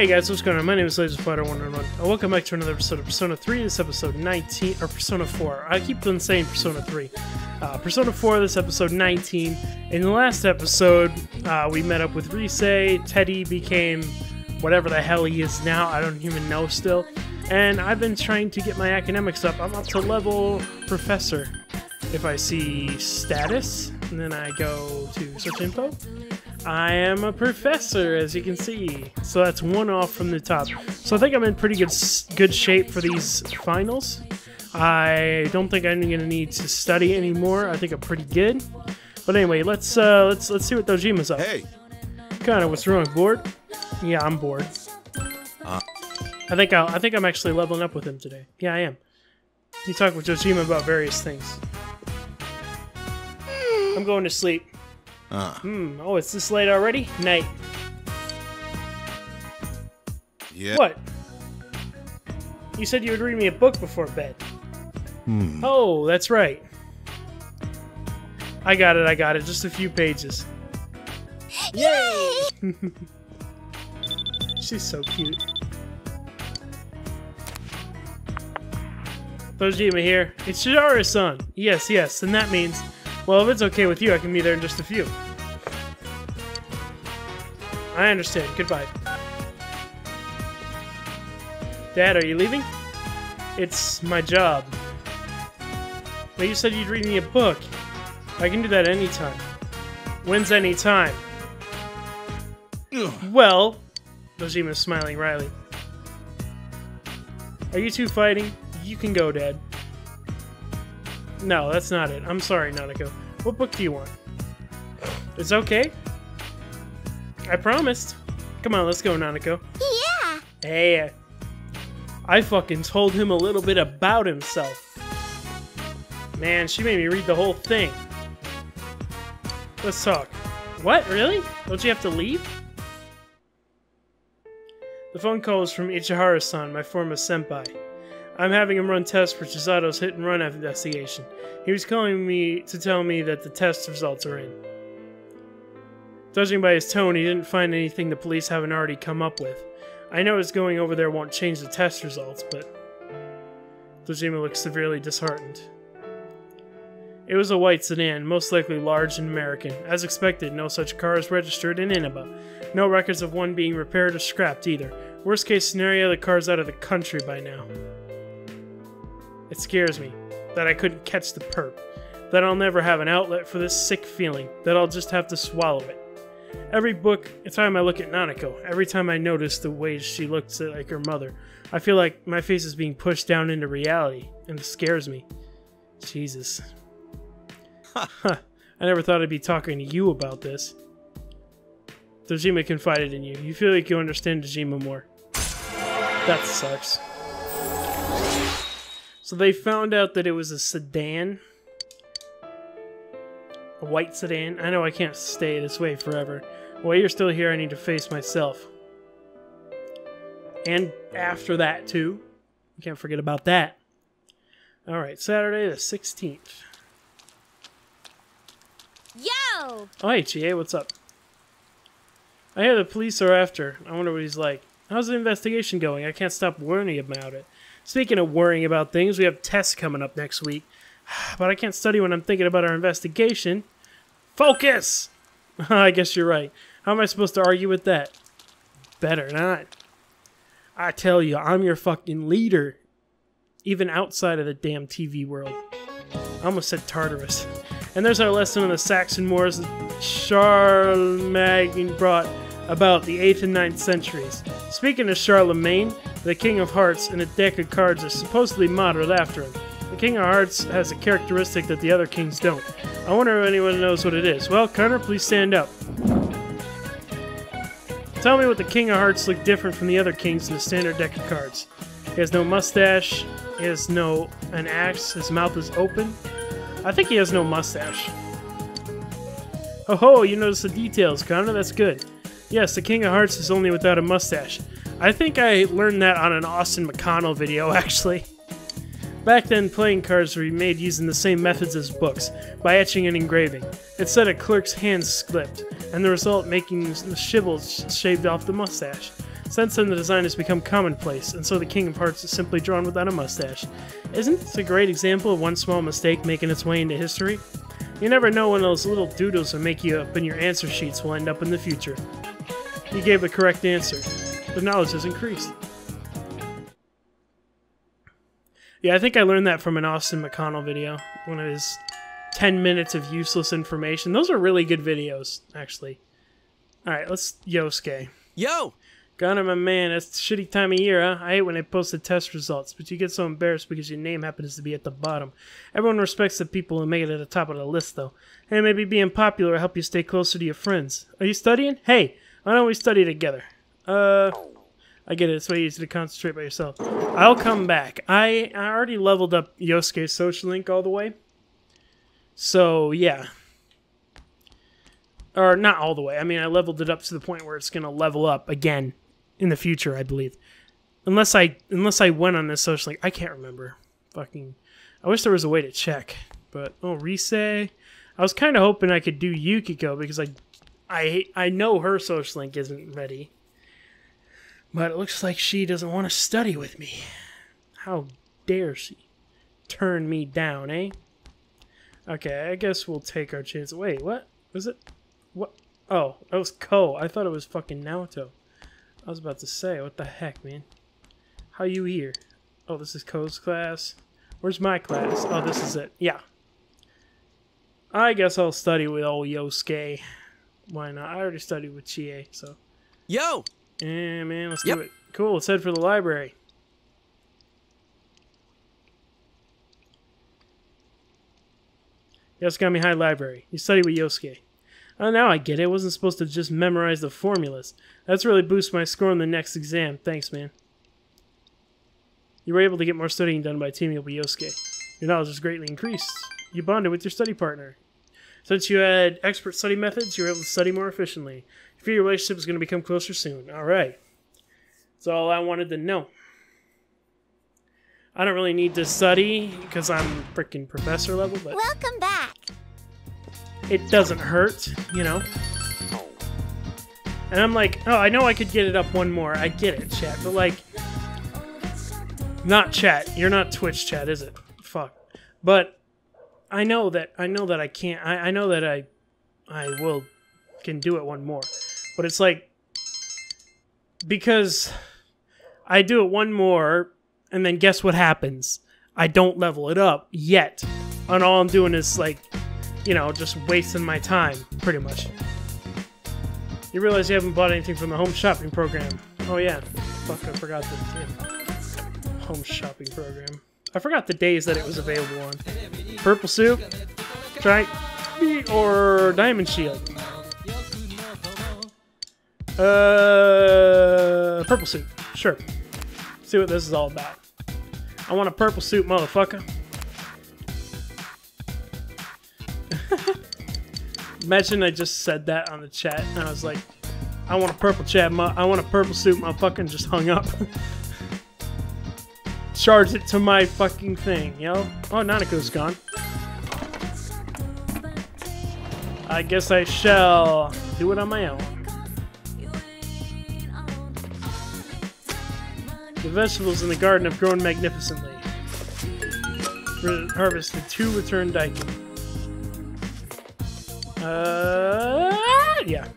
Hey guys, what's going on? My name is Laser Fighter 101, and welcome back to another episode of Persona 3. This episode 19, or Persona 4. I keep on saying Persona 3. Uh, Persona 4, this episode 19. In the last episode, uh, we met up with Rise. Teddy became whatever the hell he is now. I don't even know still. And I've been trying to get my academics up. I'm up to level professor. If I see status, and then I go to search info, I am a professor, as you can see. So that's one off from the top. So I think I'm in pretty good good shape for these finals. I don't think I'm gonna need to study anymore. I think I'm pretty good. But anyway, let's uh, let's let's see what Dojima's up. Hey. Kind of what's wrong? Bored? Yeah, I'm bored. Uh. I think I'll, I think I'm actually leveling up with him today. Yeah, I am. You talk with Dojima about various things. I'm going to sleep. Uh. Hmm. Oh, it's this late already? Night. Yeah. What? You said you would read me a book before bed. Hmm. Oh, that's right. I got it, I got it. Just a few pages. Yay! She's so cute. Dojima here. It's Shidara-san. Yes, yes, and that means, well, if it's okay with you, I can be there in just a few. I understand. Goodbye. Dad, are you leaving? It's my job. But you said you'd read me a book. I can do that anytime. When's any time? Well, Dojima's smiling wryly. Are you two fighting? You can go, Dad. No, that's not it. I'm sorry, Nanako. What book do you want? It's okay. I promised. Come on, let's go, Nanako. Yeah! Hey, I fucking told him a little bit about himself. Man, she made me read the whole thing. Let's talk. What? Really? Don't you have to leave? The phone call is from Ichihara-san, my former senpai. I'm having him run tests for Chisato's hit and run investigation. He was calling me to tell me that the test results are in. Judging by his tone, he didn't find anything the police haven't already come up with. I know his going over there won't change the test results, but... Dojima looks severely disheartened. It was a white sedan, most likely large and American. As expected, no such car is registered in Inaba. No records of one being repaired or scrapped either. Worst case scenario, the car's out of the country by now. It scares me that I couldn't catch the perp, that I'll never have an outlet for this sick feeling, that I'll just have to swallow it. Every book, every time I look at Nanako, every time I notice the way she looks like her mother, I feel like my face is being pushed down into reality, and it scares me. Jesus. Huh. I never thought I'd be talking to you about this. Dojima confided in you. You feel like you understand Dojima more. That sucks. So they found out that it was a sedan. A white sedan. I know I can't stay this way forever. While you're still here, I need to face myself. And after that, too. You can't forget about that. Alright, Saturday the 16th. Yo! Oh, hey, GA, what's up? I hear the police are after. I wonder what he's like. How's the investigation going? I can't stop worrying about it. Speaking of worrying about things, we have tests coming up next week. But I can't study when I'm thinking about our investigation. Focus! I guess you're right. How am I supposed to argue with that? Better not. I tell you, I'm your fucking leader. Even outside of the damn TV world. I almost said Tartarus. And there's our lesson on the Saxon Wars Charlemagne brought about the 8th and 9th centuries. Speaking of Charlemagne, the King of Hearts and a deck of cards are supposedly modeled after him. The King of Hearts has a characteristic that the other kings don't. I wonder if anyone knows what it is. Well, Connor, please stand up. Tell me what the King of Hearts look different from the other kings in the standard deck of cards. He has no mustache, he has no an axe, his mouth is open. I think he has no mustache. Oh ho, you notice the details, Connor, that's good. Yes, the King of Hearts is only without a mustache. I think I learned that on an Austin McConnell video, actually. Back then, playing cards were made using the same methods as books, by etching and engraving. It said a clerk's hand slipped, and the result making the shivels shaved off the mustache. Since then, the design has become commonplace, and so the King of Hearts is simply drawn without a mustache. Isn't this a great example of one small mistake making its way into history? You never know when those little doodles that make you up in your answer sheets will end up in the future. You gave the correct answer. The knowledge has increased. Yeah, I think I learned that from an Austin McConnell video. One of his 10 minutes of useless information. Those are really good videos, actually. Alright, let's Yosuke. Yo! Him, my man. It's a shitty time of year, huh? I hate when they post the test results, but you get so embarrassed because your name happens to be at the bottom. Everyone respects the people who make it at the top of the list, though. Hey, maybe being popular will help you stay closer to your friends. Are you studying? Hey, why don't we study together? Uh, I get it. It's way easier to concentrate by yourself. I'll come back. I, I already leveled up Yosuke's social link all the way. So, yeah. Or not all the way. I mean, I leveled it up to the point where it's going to level up again in the future, I believe. Unless I unless I went on this social link. I can't remember. Fucking I wish there was a way to check. But oh Rise. I was kinda hoping I could do Yukiko because I I I know her social link isn't ready. But it looks like she doesn't want to study with me. How dare she turn me down, eh? Okay, I guess we'll take our chance. Wait, what? Was it? What? Oh, that was Ko. I thought it was fucking Naoto. I was about to say, what the heck, man? How you here? Oh, this is Ko's class. Where's my class? Oh, this is it. Yeah. I guess I'll study with old Yosuke. Why not? I already studied with Chie, so. Yo! Yeah, man, let's Yep. do it. Cool, let's head for the library. Yasogami High Library. You study with Yosuke. Oh, now I get it. I wasn't supposed to just memorize the formulas. That's really boost my score on the next exam. Thanks, man. You were able to get more studying done by teaming up with Yosuke. Your knowledge has greatly increased. You bonded with your study partner. Since you had expert study methods, you were able to study more efficiently. You feel your relationship is going to become closer soon. All right. That's all I wanted to know. I don't really need to study because I'm freaking professor level, but Welcome back. it doesn't hurt, you know? And I'm like, oh, I know I could get it up one more. I get it, chat. But, like, not chat. You're not Twitch chat, is it? Fuck. But I know that I know that I can't. I, I know that I I will can do it one more. But it's like because I do it one more, and then guess what happens? I don't level it up yet. And all I'm doing is like you know, just wasting my time, pretty much. You realize you haven't bought anything from the home shopping program. Oh yeah, fuck, I forgot the yeah. home shopping program. I forgot the days that it was available on. Purple Soup, Giant or Diamond Shield. Uh, Purple Soup, sure. See what this is all about. I want a purple suit, motherfucker. Imagine I just said that on the chat and I was like, I want a purple chat, I want a purple suit, motherfucker, and just hung up. Charge it to my fucking thing, yo. Oh, Nanako's gone. I guess I shall do it on my own. The vegetables in the garden have grown magnificently. Harvested two return Daikon. Uh, yeah.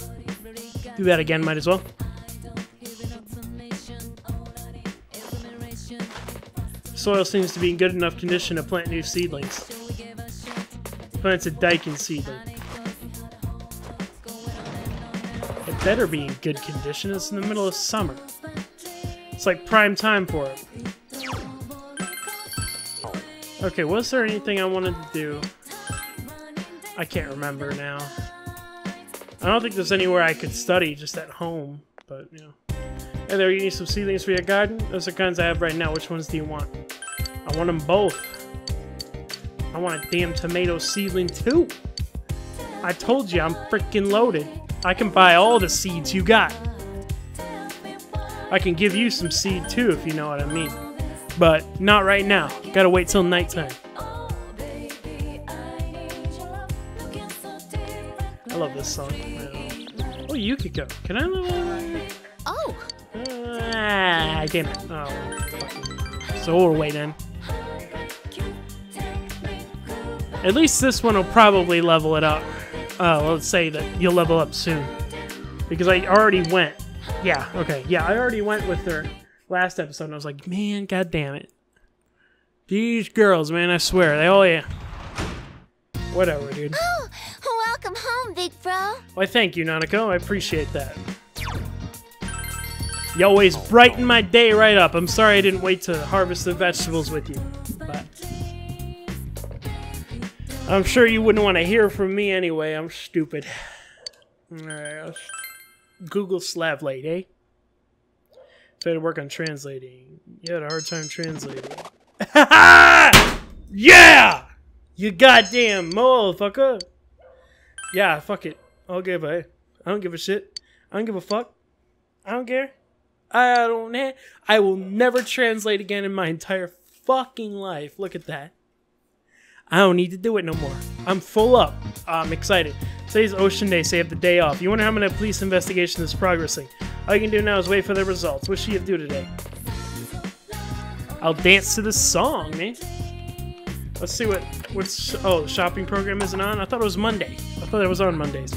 Do that again, might as well. Soil seems to be in good enough condition to plant new seedlings. Plants a Daikon seedling. It better be in good condition. It's in the middle of summer. It's like prime time for it. Okay, was there anything I wanted to do? I can't remember now. I don't think there's anywhere I could study just at home, but you know. Hey there, you need some seedlings for your garden? Those are the kinds I have right now. Which ones do you want? I want them both. I want a damn tomato seedling too. I told you I'm freaking loaded. I can buy all the seeds you got. I can give you some seed too if you know what I mean. But not right now. Gotta wait till nighttime. I love this song. Oh, Yukiko. Can I? Oh, Uh, damn it. Oh. So overweight then. At least this one will probably level it up. Uh, let's say that you'll level up soon. Because I already went. Yeah, okay. Yeah, I already went with her last episode and I was like, man, god damn it. These girls, man, I swear, they all yeah. Whatever, dude. Oh, welcome home, big bro. Why, thank you, Nanako. I appreciate that. You always brighten my day right up. I'm sorry I didn't wait to harvest the vegetables with you. But I'm sure you wouldn't want to hear from me anyway. I'm stupid. Alright, let's Google Slavlate, eh? Try to work on translating. You had a hard time translating. yeah! You goddamn motherfucker! Yeah, fuck it. I'll give a. I don't give a shit. I don't give a fuck. I don't care. I don't. I will never translate again in my entire fucking life. Look at that. I don't need to do it no more. I'm full up. I'm excited. Today's Ocean Day, have the day off. You wonder how many police investigation is progressing. All you can do now is wait for the results. What should you do today? I'll dance to this song, man. Let's see what what's oh the shopping program isn't on. I thought it was Monday. I thought it was on Mondays.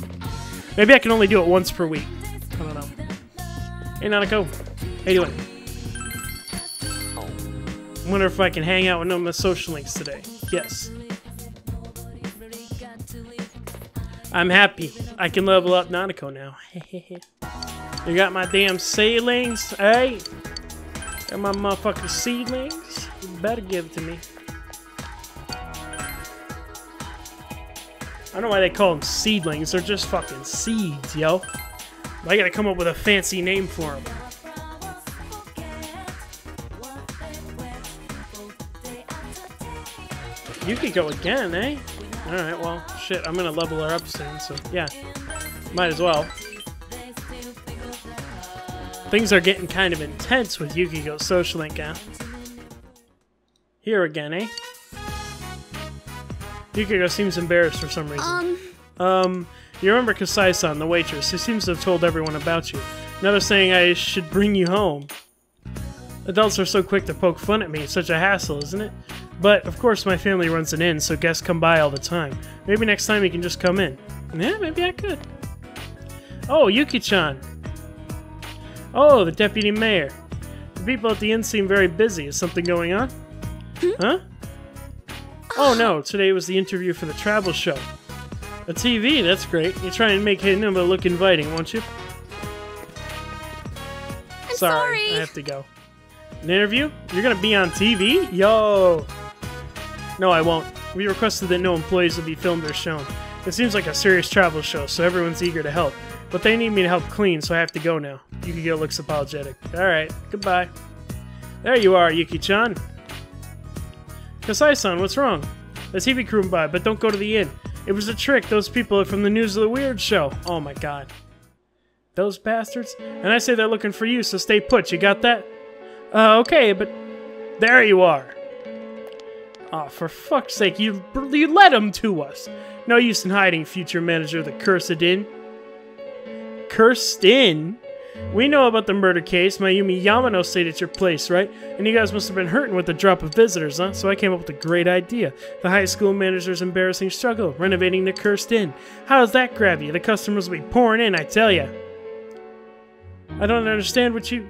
Maybe I can only do it once per week. I don't know. Hey Nanako, how you wonder if I can hang out with no of my social links today. Yes. I'm happy. I can level up Nanako now. you got my damn seedlings, hey? Got my motherfucking seedlings? You better give it to me. I don't know why they call them seedlings. They're just fucking seeds, yo. I gotta come up with a fancy name for them. You could go again, eh? Alright, well, shit, I'm gonna level her up soon, so yeah. Might as well. Things are getting kind of intense with Yukiko Social Link, huh? Here again, eh? Yukiko seems embarrassed for some reason. Um, Um, you remember Kasai-san, the waitress, who seems to have told everyone about you. Now they're saying I should bring you home. Adults are so quick to poke fun at me. It's such a hassle, isn't it? But, of course, my family runs an inn, so guests come by all the time. Maybe next time you can just come in. Yeah, maybe I could. Oh, Yuki-chan. Oh, the deputy mayor. The people at the inn seem very busy. Is something going on? Hmm? Huh? Oh no, today was the interview for the travel show. A TV, that's great. You try and make Hinuma look inviting, won't you? I'm sorry. I have to go. An interview? You're gonna be on TV? Yo! No, I won't. We requested that no employees will be filmed or shown. It seems like a serious travel show, so everyone's eager to help. But they need me to help clean, so I have to go now. Yukiko looks apologetic. Alright, goodbye. There you are, Yuki-chan. Kasai-san, what's wrong? The TV crew by, but don't go to the inn. It was a trick. Those people are from the News of the Weird show. Oh my god. Those bastards? And I say they're looking for you, so stay put. You got that? Uh, okay, but there you are. Oh, for fuck's sake, you you led them to us. No use in hiding, future manager of the Cursed Inn. Cursed Inn? We know about the murder case. Mayumi Yamano stayed at your place, right? And you guys must have been hurting with the drop of visitors, huh? So I came up with a great idea. The high school manager's embarrassing struggle, renovating the Cursed Inn. How does that grab you? The customers will be pouring in, I tell ya. I don't understand what you...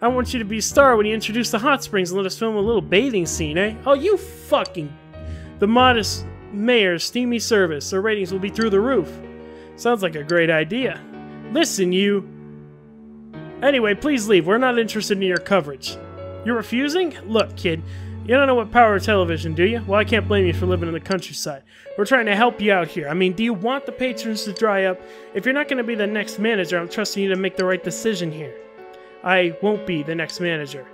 I want you to be star when you introduce the hot springs and let us film a little bathing scene, eh? Oh, you fucking... The modest mayor's steamy service. Our ratings will be through the roof. Sounds like a great idea. Listen, you... Anyway, please leave. We're not interested in your coverage. You're refusing? Look, kid, you don't know what power television, do you? Well, I can't blame you for living in the countryside. We're trying to help you out here. I mean, do you want the patrons to dry up? If you're not going to be the next manager, I'm trusting you to make the right decision here. I won't be the next manager.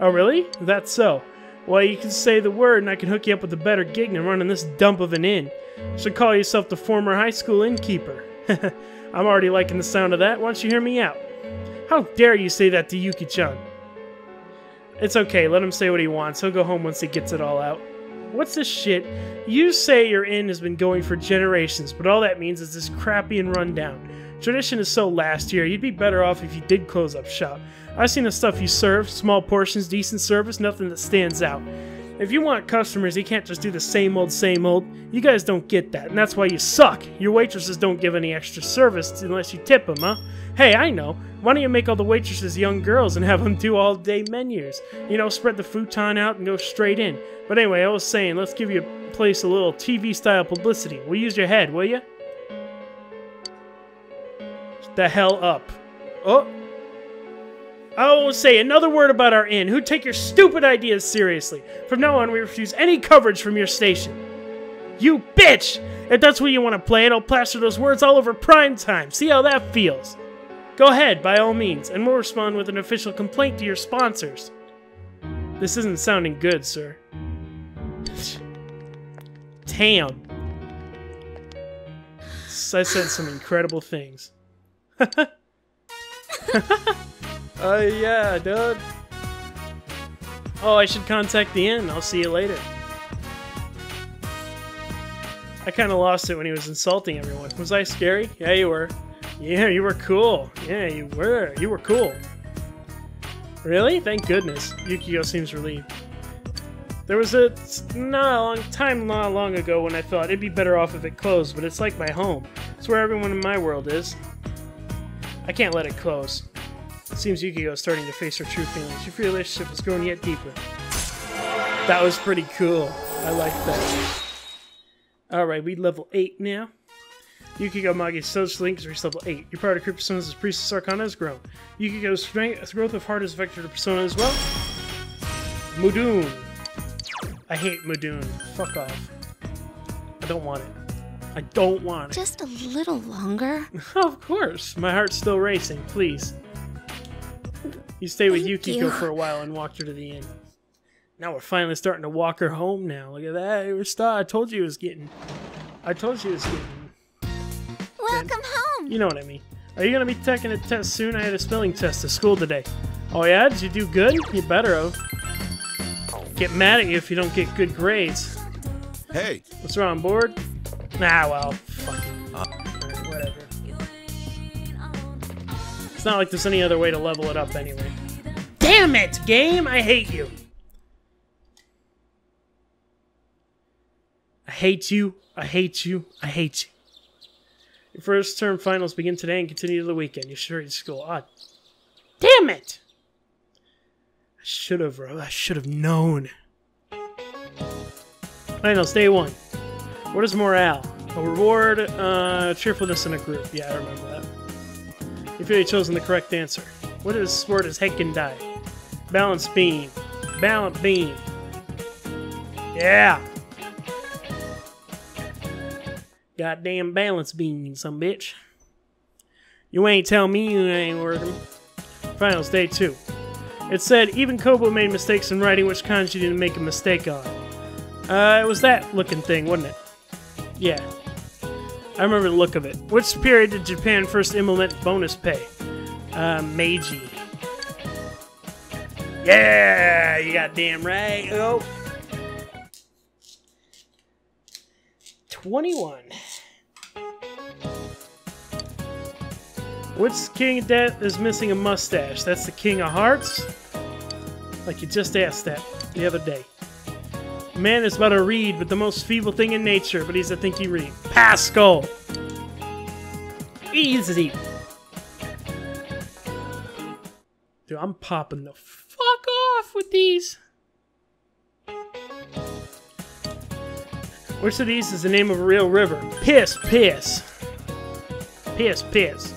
Oh, really? That's so. Well, you can say the word and I can hook you up with a better gig than running this dump of an inn. You should call yourself the former high school innkeeper. I'm already liking the sound of that. Why don't you hear me out? How dare you say that to Yuki-chan? It's okay, let him say what he wants. He'll go home once he gets it all out. What's this shit? You say your inn has been going for generations, but all that means is this crappy and rundown. Tradition is so last year, you'd be better off if you did close up shop. I've seen the stuff you serve small portions, decent service, nothing that stands out. If you want customers, you can't just do the same old, same old. You guys don't get that, and that's why you suck. Your waitresses don't give any extra service unless you tip them, huh? Hey, I know. Why don't you make all the waitresses young girls and have them do all day menus? You know, spread the futon out and go straight in. But anyway, I was saying, let's give your place a little TV style publicity. We'll use your head, will you? The hell up. Oh. I won't say another word about our inn. Who take your stupid ideas seriously? From now on, we refuse any coverage from your station. You bitch! If that's what you want to play it, I'll plaster those words all over prime time. See how that feels. Go ahead, by all means, and we'll respond with an official complaint to your sponsors. This isn't sounding good, sir. Damn. I said some incredible things. Oh, yeah, dude. Oh, I should contact the inn. I'll see you later. I kind of lost it when he was insulting everyone. Was I scary? Yeah, you were. Yeah, you were cool. Yeah, you were. You were cool. Really? Thank goodness. Yukiko seems relieved. There was a not a long time not long ago when I thought it'd be better off if it closed, but it's like my home. It's where everyone in my world is. I can't let it close. It seems Yukiko is starting to face her true feelings. Your relationship is growing yet deeper. That was pretty cool. I like that. Alright, we level 8 now. Yukiko Amagi's social link is reached level 8. Your power to create personas as Priestess Arcana has grown. Yukiko's strength, growth of heart is vector to persona as well. Mudoon. I hate Mudoon. Fuck off. I don't want it. I don't want it. Just a little longer. of course. My heart's still racing. Please. You stay with Thank Yukiko you. for a while and walked her to the inn. Now we're finally starting to walk her home now. Look at that. We're start. I told you it was getting. I told you it was getting. Welcome home. You know what I mean. Are you going to be taking a test soon? I had a spelling test at school today. Oh, yeah? Did you do good? You better have. Get mad at you if you don't get good grades. Hey, What's wrong, board? Nah, well, fuck it. Alright, whatever. It's not like there's any other way to level it up anyway. Damn it, game! I hate you! I hate you, I hate you, I hate you. Your first term finals begin today and continue to the weekend. You should to school. Ah, damn it! I should have, I should have known. Finals, day one. What is morale? A reward, uh, cheerfulness in a group. Yeah, I remember that. You feel you've chosen the correct answer. What is word is Haken die? Balance beam. Balance beam. Yeah. Goddamn balance beam, some bitch. You ain't tell me you ain't working. Finals, day two. It said even Kobo made mistakes in writing which kanji didn't make a mistake on. Uh, it was that looking thing, wasn't it? Yeah. I remember the look of it. Which period did Japan first implement bonus pay? Uh, Meiji. Yeah, you got damn right. Oh. 21. Which king of death is missing a mustache? That's the king of hearts? Like you just asked that the other day. Man is about a reed, but the most feeble thing in nature, but he's a thinky reed. Pascal! Easy! Dude, I'm popping the fuck off with these! Which of these is the name of a real river? Piss, piss. Piss, piss.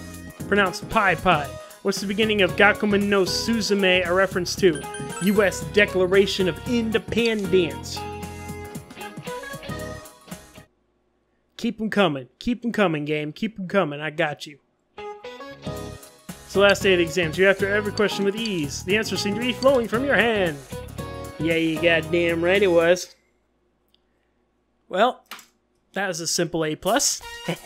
Pronounced pie pie. What's the beginning of Gakumon no Susume a reference to? U.S. Declaration of Independence. Keep them coming. Keep them coming, game. Keep them coming. I got you. It's the last day of the exams. You after every question with ease. The answers seem to be flowing from your hand. Yeah, you goddamn right it was. Well, that was a simple A plus.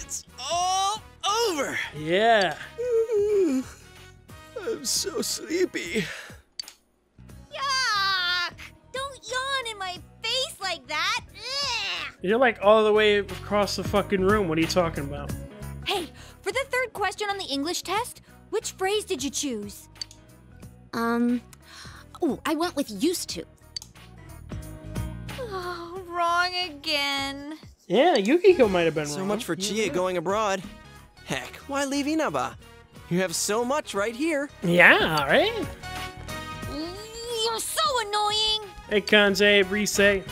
It's all over. yeah. I'm so sleepy. Like that. Ugh. You're like all the way across the fucking room. What are you talking about? Hey, for the third question on the English test? Which phrase did you choose? Um, oh, I went with used to. Oh, wrong again. Yeah, Yukiko might have been So wrong. much for You Chie going abroad. Heck, why leave Inaba? You have so much right here. Yeah, right? You're so annoying. Hey, Kanji, Rise.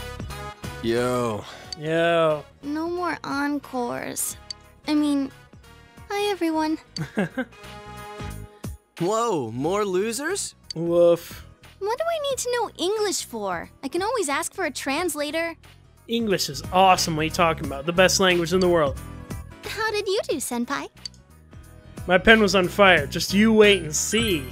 Yo. Yo. No more encores. I mean, hi everyone. Whoa, more losers? Woof. What do I need to know English for? I can always ask for a translator. English is awesome. What are you talking about? The best language in the world. How did you do, Senpai? My pen was on fire. Just you wait and see.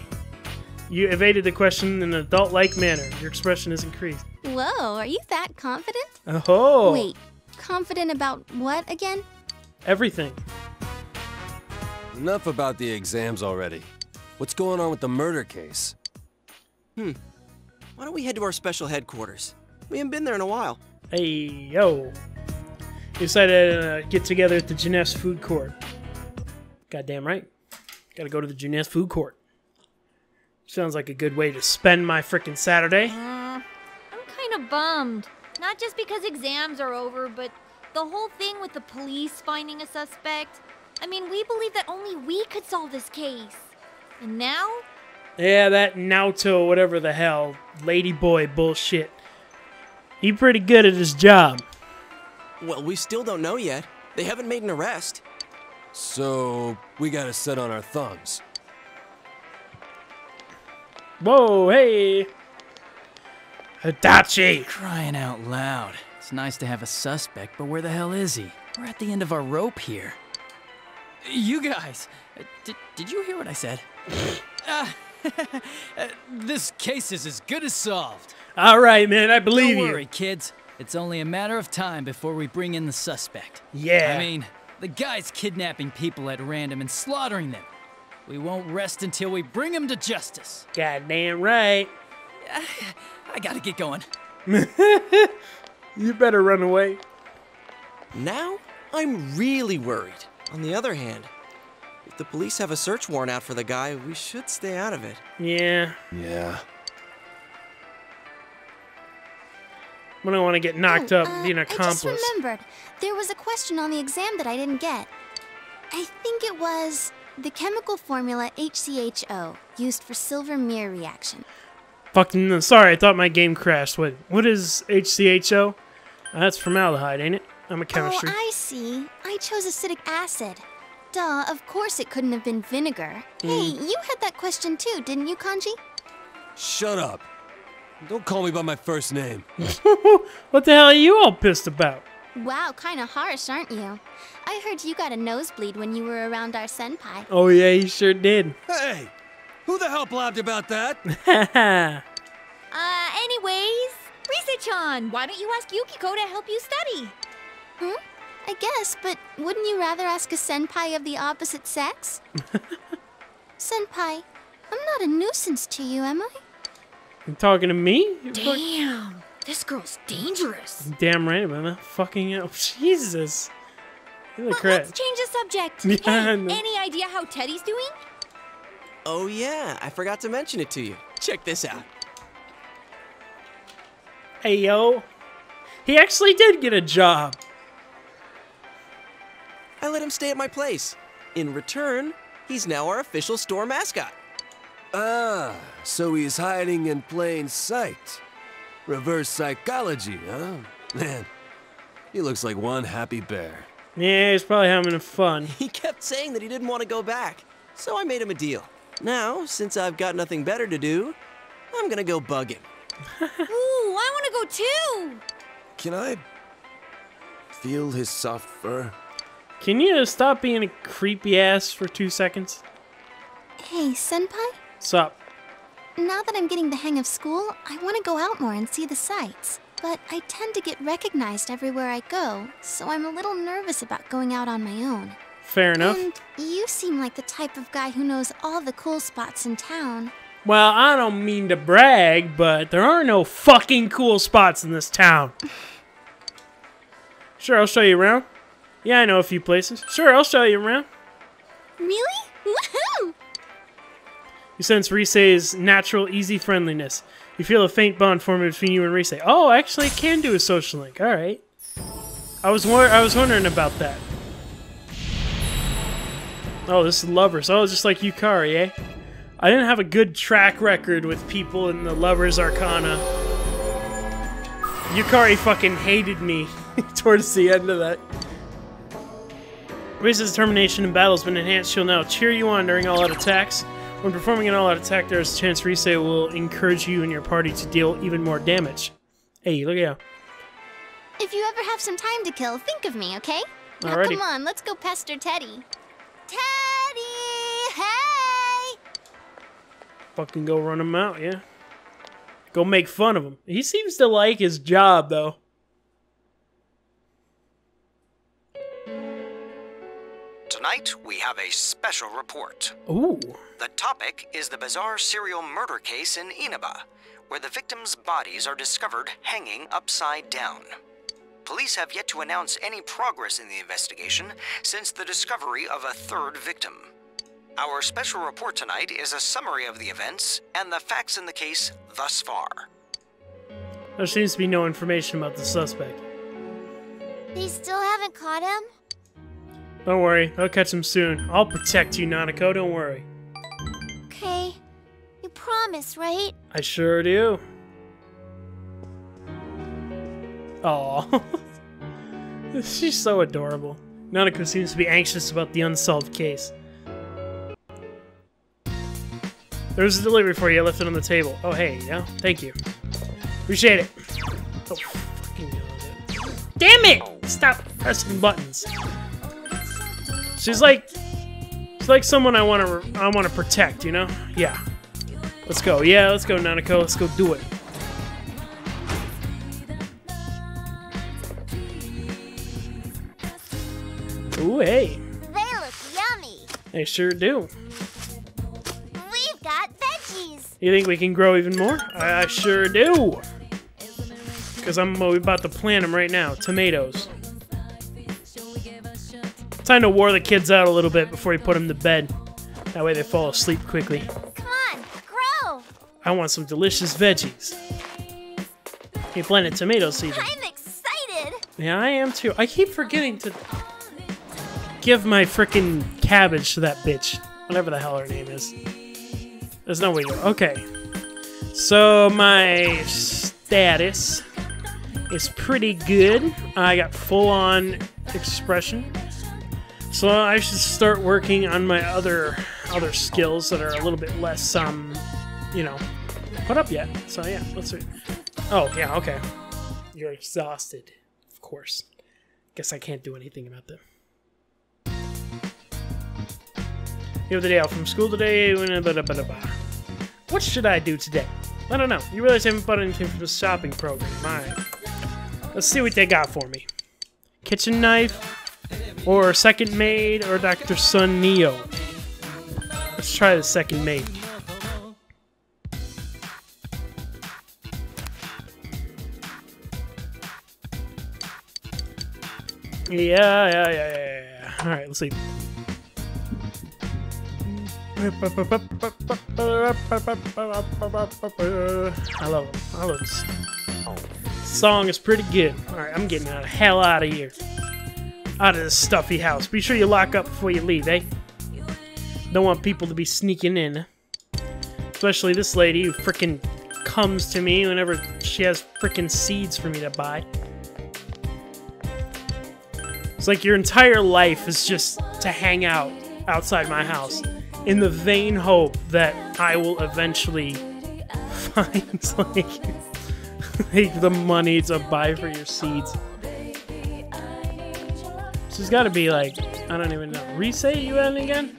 You evaded the question in an adult like manner. Your expression is increased. Whoa, are you that confident? Oh, Wait, confident about what again? everything. Enough about the exams already. What's going on with the murder case? Hmm. Why don't we head to our special headquarters? We haven't been there in a while. Hey, yo. We decided to uh, get together at the Junes Food Court. Goddamn right. Gotta go to the Junes Food Court. Sounds like a good way to spend my frickin' Saturday. Uh, I'm kind of bummed. Not just because exams are over, but the whole thing with the police finding a suspect. I mean, we believe that only we could solve this case. And now? Yeah, that Naoto, whatever the hell, ladyboy bullshit. He pretty good at his job. Well, we still don't know yet. They haven't made an arrest. So, we gotta sit on our thumbs. Whoa, hey! Adachi! Crying out loud. It's nice to have a suspect, but where the hell is he? We're at the end of our rope here. You guys, did, did you hear what I said? Uh, this case is as good as solved. Alright, man, I believe you Don't you. worry, kids. It's only a matter of time before we bring in the suspect. Yeah. I mean, the guy's kidnapping people at random and slaughtering them. We won't rest until we bring him to justice. Goddamn right. I gotta get going. You better run away. Now, I'm really worried. On the other hand, if the police have a search warrant out for the guy, we should stay out of it. Yeah. Yeah. I don't want to get knocked Oh, up uh, being an accomplice. I just accomplice. remembered. There was a question on the exam that I didn't get. I think it was the chemical formula HCHO used for silver mirror reaction. Fucking sorry, I thought my game crashed. What what is HCHO? That's formaldehyde, ain't it? I'm a chemistry. Oh, I see. I chose acidic acid. Duh, of course it couldn't have been vinegar. Hey, Mm. you had that question too, didn't you, Kanji? Shut up. Don't call me by my first name. what the hell are you all pissed about? Wow, kinda harsh, aren't you? I heard you got a nosebleed when you were around our senpai. Oh yeah, he sure did. Hey! Who the hell blabbed about that? Haha. Uh, anyways, Rise-chan, why don't you ask Yukiko to help you study? Huh? I guess, but wouldn't you rather ask a senpai of the opposite sex? senpai, I'm not a nuisance to you, am I? You're talking to me? You fuck- Damn, this girl's dangerous. Damn right, man. Fucking hell. Jesus. You But let's change the subject. Yeah, hey, know. any idea how Teddy's doing? Oh, yeah, I forgot to mention it to you. Check this out. Hey yo. He actually did get a job. I let him stay at my place. In return, he's now our official store mascot. Ah, so he's hiding in plain sight. Reverse psychology, huh? Man, he looks like one happy bear. Yeah, he's probably having fun. He kept saying that he didn't want to go back, so I made him a deal. Now, since I've got nothing better to do, I'm gonna go bug him. Ooh, I want to go too. Can I feel his soft fur? Can you stop being a creepy ass for two seconds? Hey, senpai? Sup? Now that I'm getting the hang of school, I want to go out more and see the sights. But I tend to get recognized everywhere I go, so I'm a little nervous about going out on my own. Fair enough. And you seem like the type of guy who knows all the cool spots in town. Well, I don't mean to brag, but there are no fucking cool spots in this town. Sure, I'll show you around. Yeah, I know a few places. Sure, I'll show you around. Really? Woohoo! You sense Rise's natural, easy friendliness. You feel a faint bond forming between you and Rise. Oh, actually, it can do a social link. All right. I was I was wondering about that. Oh, this is lovers. Oh, just like Yukari, eh? I didn't have a good track record with people in the lovers arcana. Yukari fucking hated me towards the end of that. Rise's determination in battle has been enhanced. She'll now cheer you on during all-out attacks. When performing an all-out attack, there is a chance Rise will encourage you and your party to deal even more damage. Hey, look out. If you ever have some time to kill, think of me, okay? Now Alrighty. come on, let's go pester Teddy. Teddy! Hey! Fucking go run him out, yeah? Go make fun of him. He seems to like his job, though. Tonight, we have a special report. Ooh. The topic is the bizarre serial murder case in Inaba, where the victims' bodies are discovered hanging upside down. Police have yet to announce any progress in the investigation since the discovery of a third victim. Our special report tonight is a summary of the events and the facts in the case thus far. There seems to be no information about the suspect. They still haven't caught him? Don't worry, I'll catch him soon. I'll protect you, Nanako, don't worry. Okay. You promise, right? I sure do. Aw. She's so adorable. Nanako seems to be anxious about the unsolved case. There's a delivery for you. I left it on the table. Oh, hey, yeah? Thank you. Appreciate it. Oh. Damn it! Stop pressing buttons. She's like, she's like someone I want to, I want to protect. You know? Yeah. Let's go. Yeah, let's go, Nanako. Let's go do it. Ooh, hey. They look yummy. They sure do. We've got veggies. You think we can grow even more? I, I sure do. Because I'm about to plant them right now. Tomatoes. Time to wore the kids out a little bit before you put them to bed. That way they fall asleep quickly. Come on, grow. I want some delicious veggies. You planted tomato seeds. I'm excited. Yeah, I am too. I keep forgetting to give my freaking cabbage to that bitch. Whatever the hell her name is. There's no way to. Okay. So my status is pretty good. I got full on expression. So I should start working on my other other skills that are a little bit less um, you know, put up yet. So yeah, let's see. Oh, yeah, okay. You're exhausted. Of course. Guess I can't do anything about that. You have the day off from school today. What should I do today? I don't know. You realize I haven't bought anything from the shopping program. Alright. Let's see what they got for me. Kitchen knife, or second maid, or Dr. Sun Neo. Let's try the second maid. Yeah, yeah, yeah, yeah, yeah. All right, let's see. Love this. Song is pretty good. All right, I'm getting the hell out of here. Out of this stuffy house. Be sure you lock up before you leave, eh? Don't want people to be sneaking in. Especially this lady who frickin' comes to me whenever she has frickin' seeds for me to buy. It's like your entire life is just to hang out outside my house in the vain hope that I will eventually find like, like the money to buy for your seeds. She's got to be like, I don't even know. Resay you in again?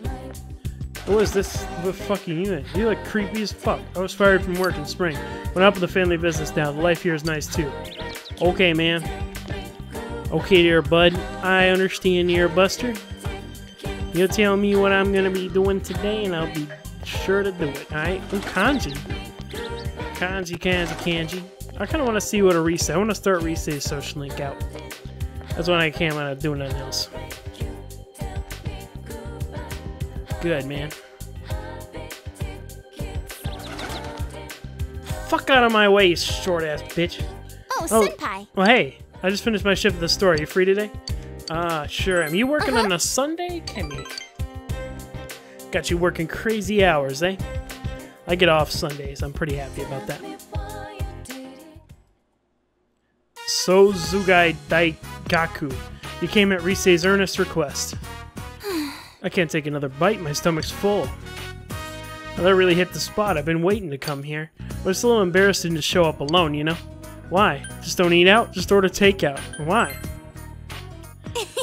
What is this? What fucking you? You look creepy as fuck. I was fired from work in spring. Went up with the family business now. The life here is nice too. Okay, man. Okay there, bud. I understand a buster. You tell me what I'm gonna be doing today, and I'll be sure to do it. Alright? Oh, kanji. Kanji, kanji, kanji. I kind of want to see what a reset. I want to start reset social link out. That's when I can't want to do nothing else. good, man. Fuck out of my way, you short ass bitch. Oh, Oh. Senpai. Well, hey, I just finished my shift at the store. Are you free today? Ah, sure am. You working on a Sunday, Kimmy? Got you working crazy hours, eh? I get off Sundays. I'm pretty happy about that. Souzai Daigaku. You came at Rise's earnest request. I can't take another bite. My stomach's full. Well, that really hit the spot. I've been waiting to come here. But it's a little embarrassing to show up alone, you know? Why? Just don't eat out? Just order takeout. Why?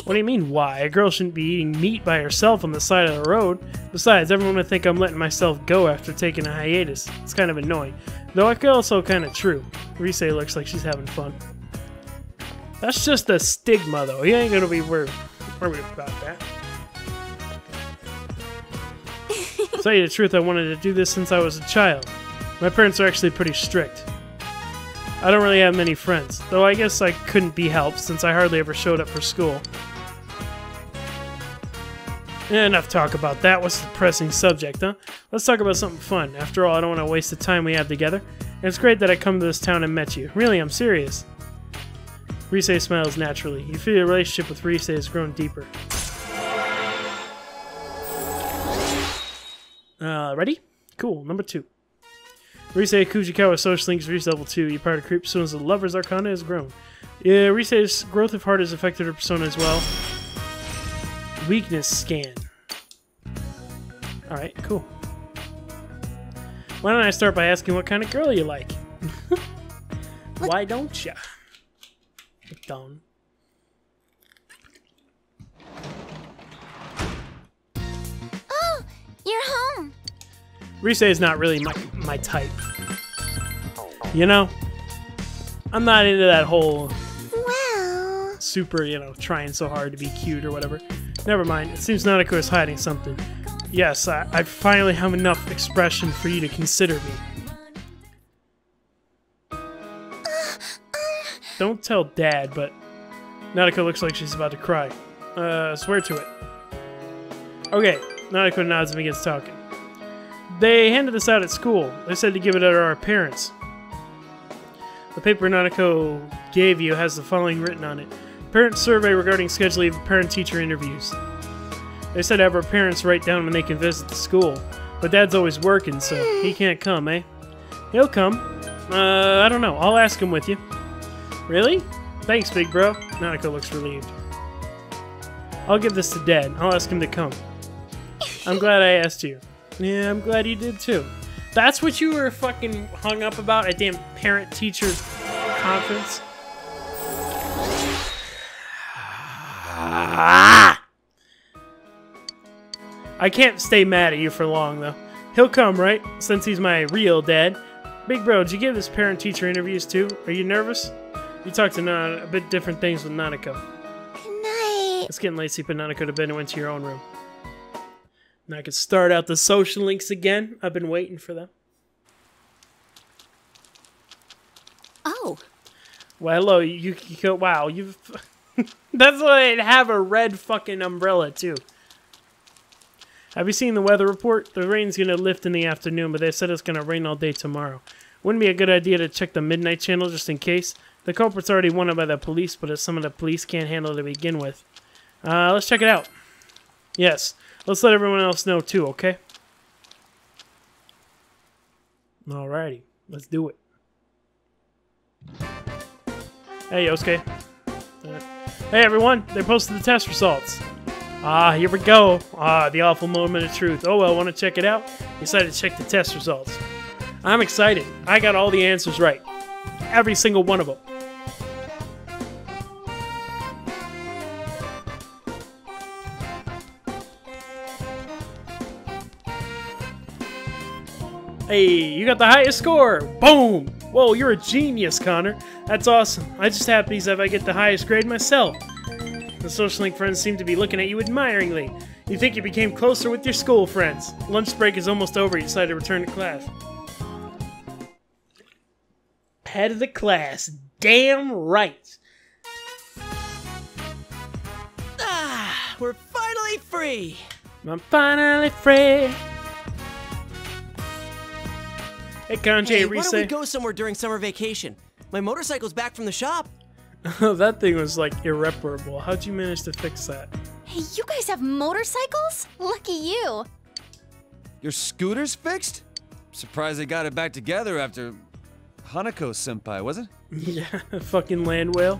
what do you mean, why? A girl shouldn't be eating meat by herself on the side of the road. Besides, everyone would think I'm letting myself go after taking a hiatus. It's kind of annoying. Though it's also kind of true. Rise looks like she's having fun. That's just a stigma, though. You ain't gonna be worried, worried about that. tell you the truth, I wanted to do this since I was a child. My parents are actually pretty strict. I don't really have many friends, though I guess I couldn't be helped since I hardly ever showed up for school. Enough talk about that. What's the pressing subject, huh? Let's talk about something fun. After all, I don't want to waste the time we have together. And it's great that I come to this town and met you. Really, I'm serious. Rise smiles naturally. You feel your relationship with Rise has grown deeper. Uh, ready? Cool. Number two. Rise Kujikawa social links reached level 2. You part of creep soon as the lover's arcana has grown. Yeah, Rise's growth of heart has affected her persona as well. Weakness scan. Alright, cool. Why don't I start by asking what kind of girl you like? Why don't ya? Don't. Oh, you're home. Rise is not really my, my type. You know? I'm not into that whole Well, super, you know, trying so hard to be cute or whatever. Never mind. It seems Nanako is hiding something. Yes, I, I finally have enough expression for you to consider me. Don't tell Dad, but Nanako looks like she's about to cry. Uh, swear to it. Okay, Nanako nods and begins talking. They handed this out at school. They said to give it to our parents. The paper Nanako gave you has the following written on it. Parent survey regarding scheduling of parent-teacher interviews. They said to have our parents write down when they can visit the school. But Dad's always working, so he can't come, eh? He'll come. Uh, I don't know. I'll ask him with you. Really? Thanks, big bro. Nanako looks relieved. I'll give this to Dad. I'll ask him to come. I'm glad I asked you. Yeah, I'm glad you did too. That's what you were fucking hung up about at damn parent teacher conference? I can't stay mad at you for long though. He'll come, right? Since he's my real dad. Big bro, did you give this parent teacher interviews too? Are you nervous? You talked to Nan- a bit different things with Nanako. good night. It's getting late, so you put Nanako to bed and went to your own room. Now I can start out the social links again. I've been waiting for them. Oh, Well, hello, you, you. Wow, you've. That's why they have a red fucking umbrella too. Have you seen the weather report? The rain's gonna lift in the afternoon, but they said it's gonna rain all day tomorrow. Wouldn't be a good idea to check the midnight channel just in case. The culprit's already wanted by the police, but some of the police can't handle it to begin with, uh, let's check it out. Yes, let's let everyone else know too. Okay. Alrighty, let's do it. Hey, Yosuke. Uh, Hey, everyone! They posted the test results. Ah, here we go. Ah, the awful moment of truth. Oh well, want to check it out? Decided to check the test results. I'm excited. I got all the answers right. Every single one of them. Hey, you got the highest score! Boom! Whoa, you're a genius, Connor. That's awesome. I just happy if I get the highest grade myself. The social link friends seem to be looking at you admiringly. You think you became closer with your school friends. Lunch break is almost over. You decide to return to class. Head of the class. Damn right. Ah, we're finally free. I'm finally free. Hey, Kanji, Hey, why don't we go somewhere during summer vacation? My motorcycle's back from the shop. that thing was like irreparable. How'd you manage to fix that? Hey, you guys have motorcycles? Lucky you. Your scooter's fixed? Surprised they got it back together after Hanako senpai, was it? Yeah, fucking land whale.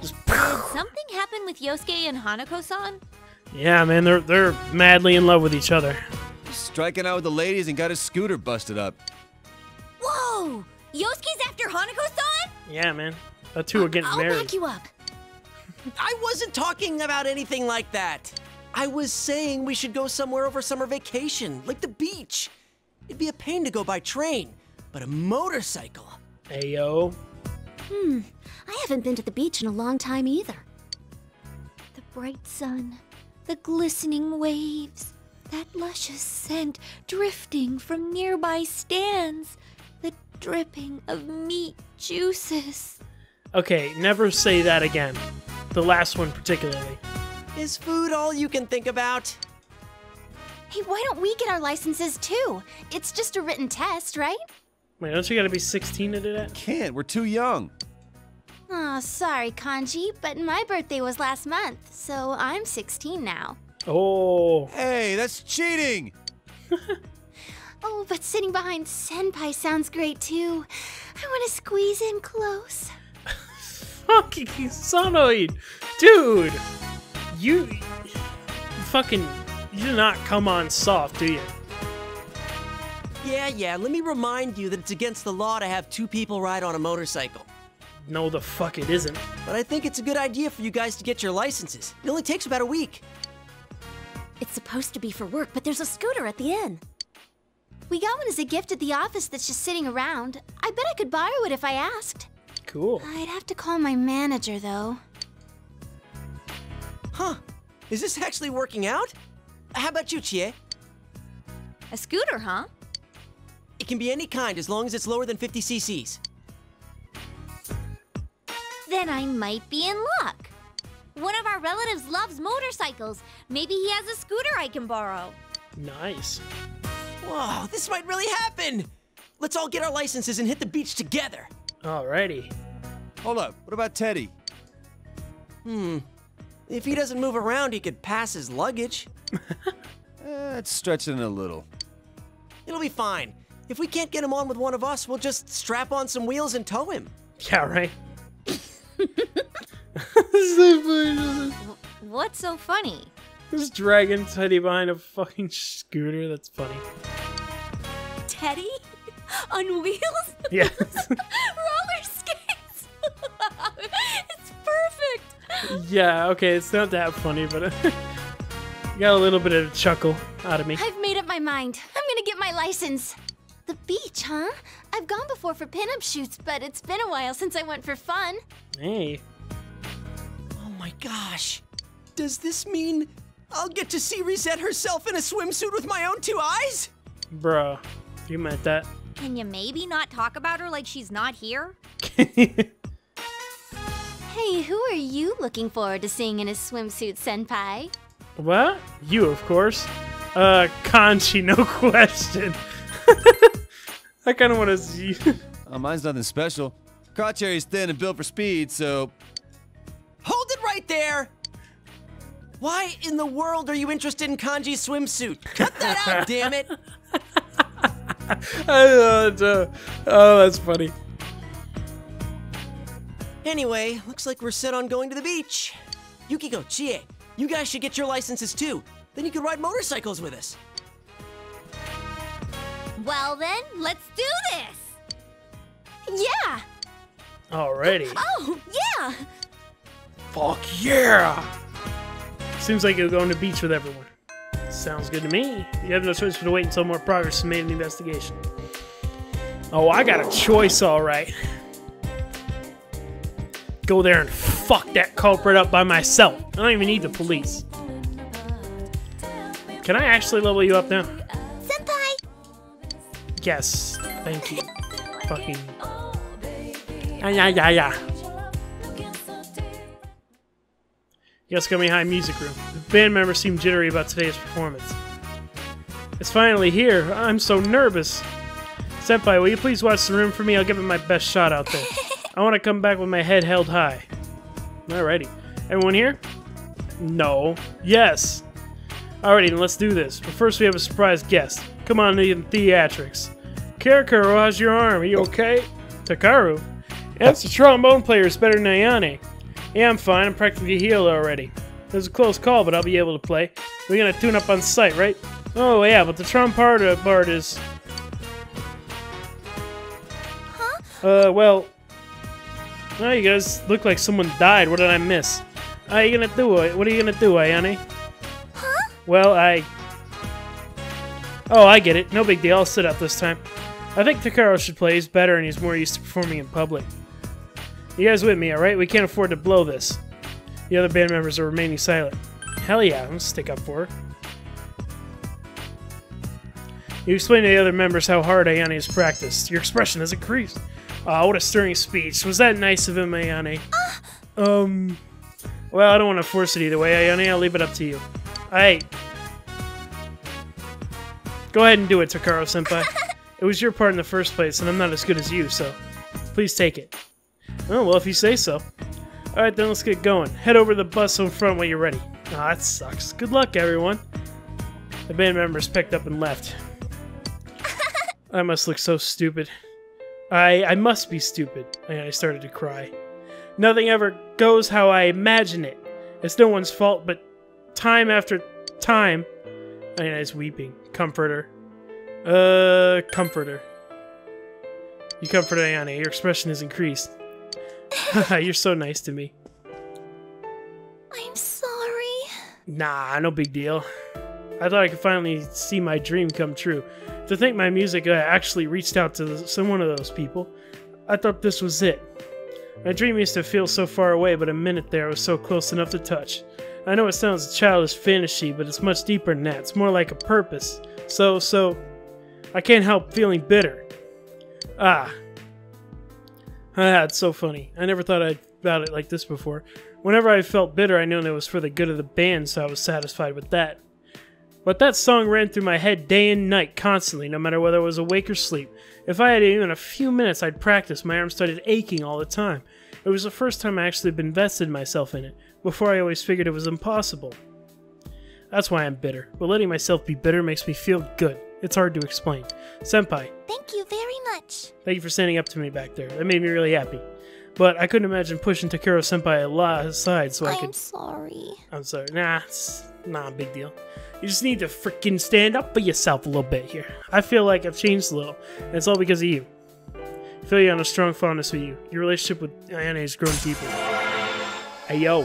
Just Did something happened with Yosuke and Hanako-san? yeah, man, they're they're madly in love with each other. Striking out with the ladies and got his scooter busted up. Whoa! Yosuke's after Hanako-san? Yeah, man, the two are getting I'll married. back you up. I wasn't talking about anything like that. I was saying we should go somewhere over summer vacation, like the beach. It'd be a pain to go by train, but a motorcycle. Ayo. Hmm, I haven't been to the beach in a long time either. The bright sun, the glistening waves, that luscious scent drifting from nearby stands, the dripping of meat juices. Okay, never say that again. The last one particularly. Is food all you can think about? Hey, why don't we get our licenses too? It's just a written test, right? Wait, don't you gotta be 16 to do that? Can't, we're too young. Oh, sorry, Kanji, but my birthday was last month, so I'm 16 now. Oh, Hey, that's cheating! Oh, but sitting behind Senpai sounds great too. I want to squeeze in close. fucking Sonoid, dude. You fucking you do not come on soft, do you? Yeah, yeah, let me remind you that it's against the law to have two people ride on a motorcycle. No, the fuck it isn't. But I think it's a good idea for you guys to get your licenses. It only takes about a week. It's supposed to be for work, but there's a scooter at the inn. We got one as a gift at the office that's just sitting around. I bet I could borrow it if I asked. Cool. I'd have to call my manager, though. Huh. Is this actually working out? How about you, Chie? A scooter, huh? It can be any kind as long as it's lower than 50 cc's. Then I might be in luck. One of our relatives loves motorcycles. Maybe he has a scooter I can borrow. Nice. Whoa, this might really happen! Let's all get our licenses and hit the beach together. Alrighty. Hold up, what about Teddy? Hmm. If he doesn't move around, he could pass his luggage. Eh, That's stretching it a little. It'll be fine. If we can't get him on with one of us, we'll just strap on some wheels and tow him. Yeah, right. What's so funny? This dragging Teddy behind a fucking scooter. That's funny. Teddy? On wheels? Yes. Roller skates! it's perfect! yeah. Okay, it's not that funny, but got a little bit of a chuckle out of me. I've made up my mind. I'm gonna get my license. The beach, huh? I've gone before for pinup shoots, but it's been a while since I went for fun. Hey. Oh my gosh. Does this mean I'll get to see Risette herself in a swimsuit with my own two eyes? Bruh, you meant that. Can you maybe not talk about her like she's not here? Hey, who are you looking forward to seeing in a swimsuit, Senpai? Well, You, of course. Uh, Kanji, no question. I kind of want to see. Oh, mine's nothing special. Crotcherry's thin and built for speed, so Hold it right there! Why in the world are you interested in Kanji's swimsuit? Cut that out, damn it! Uh, oh, that's funny. Anyway, looks like we're set on going to the beach. Yukiko, Chie, you guys should get your licenses too. Then you can ride motorcycles with us. Well then, let's do this! Yeah! Already. Oh, yeah! Fuck yeah! Seems like you'll go on the beach with everyone. Sounds good to me. You have no choice but to wait until more progress is made in the investigation. Oh, I got a choice, alright. Go there and fuck that culprit up by myself. I don't even need the police. Can I actually level you up now? Yes. Thank you. Fucking. Ah, yeah, yeah, yeah, yeah. Yasogami High Music Room. The band members seem jittery about today's performance. It's finally here. I'm so nervous. Senpai, will you please watch the room for me? I'll give it my best shot out there. I want to come back with my head held high. Alrighty. Everyone here? No. Yes. Alrighty, then let's do this. But first we have a surprise guest. Come on, the theatrics. Karakuro, how's your arm? Are you okay? Takaru? Yes, the trombone player is better than Ayane. Yeah, I'm fine. I'm practically healed already. It was a close call, but I'll be able to play. We're gonna tune up on site, right? Oh, yeah, but the trombone part is... Huh? Uh, well... Oh, you guys look like someone died. What did I miss? How are you gonna do it? What are you gonna do, Ayane? Huh? Well, I... Oh, I get it. No big deal. I'll sit out this time. I think Takaro should play. He's better and he's more used to performing in public. You guys with me, alright? We can't afford to blow this. The other band members are remaining silent. Hell yeah, I'm gonna stick up for her. You explain to the other members how hard Ayane has practiced. Your expression has increased. Ah, what a stirring speech. Was that nice of him, Ayane? um... Well, I don't want to force it either way, Ayane. I'll leave it up to you. Hey. Go ahead and do it, Takaro-senpai. it was your part in the first place, and I'm not as good as you, so... Please take it. Oh, well, if you say so. Alright, then let's get going. Head over to the bus in front when you're ready. Ah, that sucks. Good luck, everyone. The band members picked up and left. I must look so stupid. I I must be stupid. And I started to cry. Nothing ever goes how I imagine it. It's no one's fault, but time after time. And I was weeping. Comforter. Uh, comforter. You comfort Ayane. Your expression has increased. You're so nice to me. I'm sorry. Nah, no big deal. I thought I could finally see my dream come true. To think my music uh, actually reached out to some one of those people. I thought this was it. My dream used to feel so far away, but a minute there was so close enough to touch. I know it sounds childish fantasy, but it's much deeper than that. It's more like a purpose. So, so, I can't help feeling bitter. Ah. Ah, so funny. I never thought I'd about it like this before. Whenever I felt bitter, I knew it was for the good of the band, so I was satisfied with that. But that song ran through my head day and night, constantly, no matter whether I was awake or asleep. If I had even a few minutes, I'd practice. My arms started aching all the time. It was the first time I actually invested myself in it. Before, I always figured it was impossible. That's why I'm bitter. But letting myself be bitter makes me feel good. It's hard to explain. Senpai, Thank you very much. thank you for standing up to me back there. That made me really happy. But I couldn't imagine pushing Takuro Senpai aside so I could I'm sorry. I'm sorry. Nah, it's not a big deal. You just need to freaking stand up for yourself a little bit here. I feel like I've changed a little, and it's all because of you. I feel you on a strong fondness for you. Your relationship with Ayane has grown deeper. Hey yo.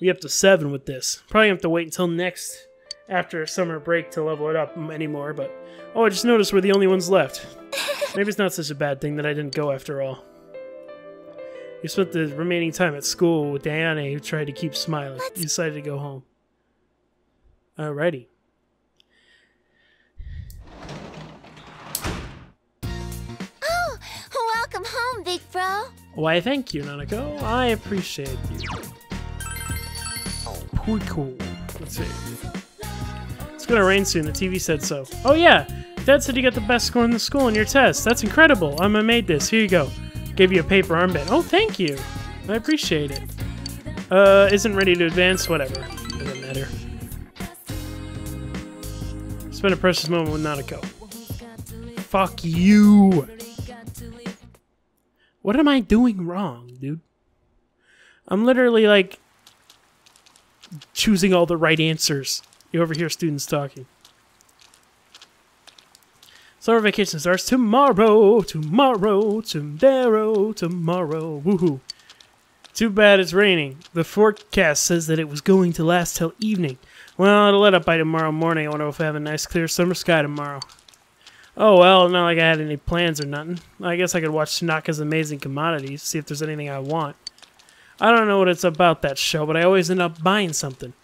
We up to seven with this. Probably have to wait until next after summer break to level it up anymore, but oh I just noticed we're the only ones left. Maybe it's not such a bad thing that I didn't go after all. You spent the remaining time at school with Diana, who tried to keep smiling. You decided to go home. Alrighty. Oh, welcome home, big bro. Why, thank you, Nanako. I appreciate you. Pretty cool. Let's see. Gonna rain soon. The TV said so. Oh yeah, Dad said you got the best score in the school in your test. That's incredible. I'm gonna made this. Here you go. Gave you a paper armband. Oh, thank you. I appreciate it. Uh, isn't ready to advance. Whatever. Doesn't matter. Spend a precious moment with Nanako. Fuck you. What am I doing wrong, dude? I'm literally like choosing all the right answers. You overhear students talking. Summer vacation starts tomorrow, tomorrow, tomorrow, tomorrow. Woohoo. Too bad it's raining. The forecast says that it was going to last till evening. Well, it'll let up by tomorrow morning. I wonder if I have a nice clear summer sky tomorrow. Oh well, not like I had any plans or nothing. I guess I could watch Tanaka's Amazing Commodities, see if there's anything I want. I don't know what it's about that show, but I always end up buying something.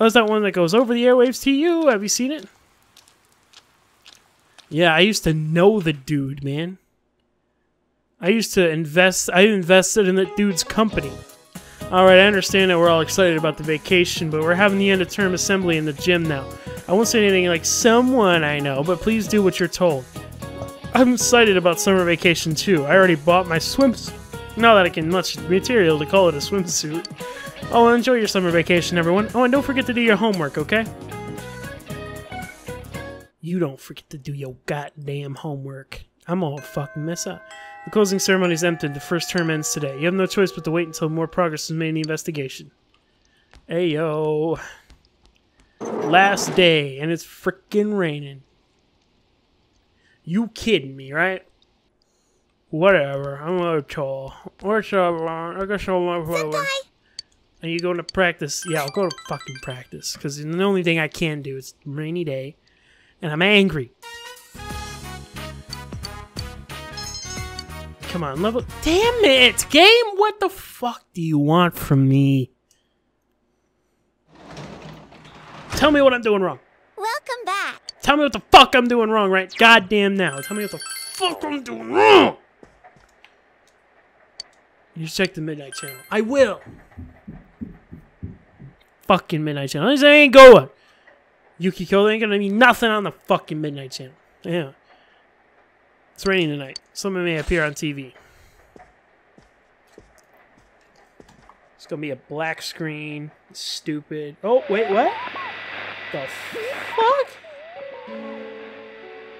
Oh, is that one that goes over the airwaves to you? Have you seen it? Yeah, I used to know the dude, man. I used to invest. I invested in that dude's company. Alright, I understand that we're all excited about the vacation, but we're having the end of term assembly in the gym now. I won't say anything like someone I know, but please do what you're told. I'm excited about summer vacation too. I already bought my swimsuit. Now that I can much material to call it a swimsuit. Oh, enjoy your summer vacation, everyone. Oh, and don't forget to do your homework, okay? You don't forget to do your goddamn homework. I'm all fucking mess up. The closing ceremony's ended. The first term ends today. You have no choice but to wait until more progress is made in the investigation. Hey yo. Last day, and it's freaking raining. You kidding me, right? Whatever. I'm a little tall. What's up, Ron? I guess I'll Senpai! Are you going to practice? Yeah, I'll go to fucking practice. Because the only thing I can do is rainy day. And I'm angry. Come on, level. Damn it! Game, what the fuck do you want from me? Tell me what I'm doing wrong. Welcome back. Tell me what the fuck I'm doing wrong right goddamn now. Tell me what the fuck I'm doing wrong. You check the Midnight Channel. I will. Fucking Midnight Channel. This ain't going. Yukiko, ain't gonna be nothing on the fucking Midnight Channel. Yeah. It's raining tonight. Someone may appear on TV. It's gonna be a black screen. Stupid. Oh, wait, what? The fuck?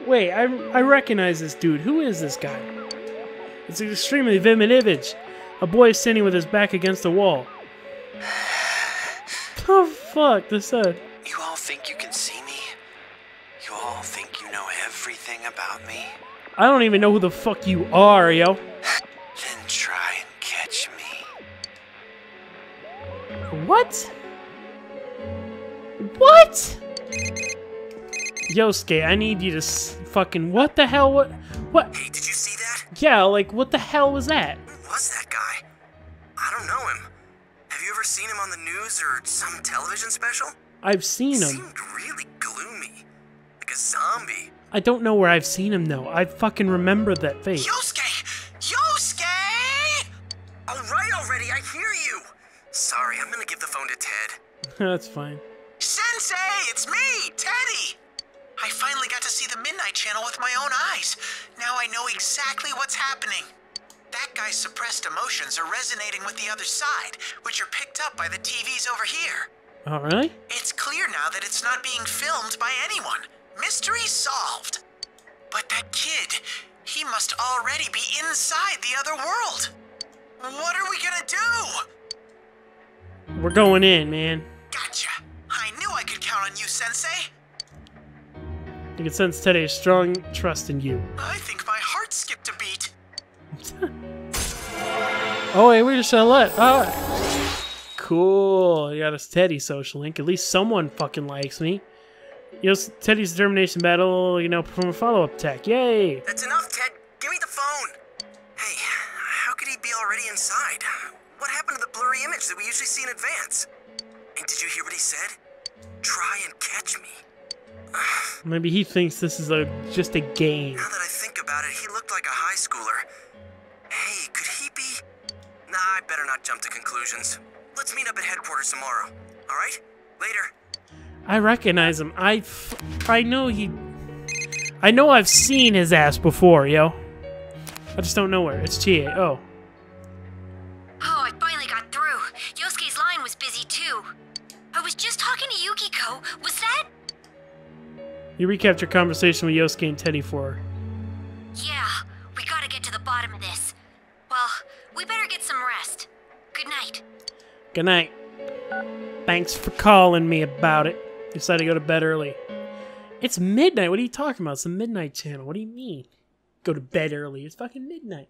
Wait, I, I recognize this dude. Who is this guy? It's an extremely vivid image. A boy standing with his back against a wall. Oh fuck, this uh You all think you can see me? You all think you know everything about me? I don't even know who the fuck you are, yo. Then try and catch me. What? What? Yosuke, I need you to s- fucking what the hell what what Hey, did you see that? Yeah, like what the hell was that? Who was that guy? I don't know him. Ever seen him on the news or some television special? I've seen him. Seemed really gloomy. Like a zombie. I don't know where I've seen him though. I fucking remember that face. Yosuke! Yosuke! Alright already, I hear you! Sorry, I'm gonna give the phone to Ted. That's fine. Sensei, it's me, Teddy! I finally got to see the Midnight Channel with my own eyes. Now I know exactly what's happening. That guy's suppressed emotions are resonating with the other side, which are picked up by the TVs over here. Oh really? It's clear now that it's not being filmed by anyone. Mystery solved. But that kid, he must already be inside the other world. What are we gonna do? We're going in, man. Gotcha. I knew I could count on you, Sensei. You can sense Teddy's strong trust in you. I think my heart skipped a beat. Oh, wait, we just let. Oh, cool. You got a steady social link. At least someone fucking likes me. You know, Teddy's determination battle. You know, perform a follow-up attack. Yay! That's enough, Ted. Give me the phone. Hey, how could he be already inside? What happened to the blurry image that we usually see in advance? And did you hear what he said? Try and catch me. Maybe he thinks this is a just a game. Now that I think about it, he looked like a high schooler. Hey, could he be? Nah, I better not jump to conclusions. Let's meet up at headquarters tomorrow. All right? Later. I recognize him. I, f- I know he. I know I've seen his ass before, yo. I just don't know where. It's TA. Oh. Oh, I finally got through. Yosuke's line was busy too. I was just talking to Yukiko. Was that? You recapped your conversation with Yosuke and Teddy for her. Yeah, better get some rest. Good night. Good night. Thanks for calling me about it. Decided to go to bed early. It's midnight. What are you talking about? It's the midnight channel. What do you mean? Go to bed early. It's fucking midnight.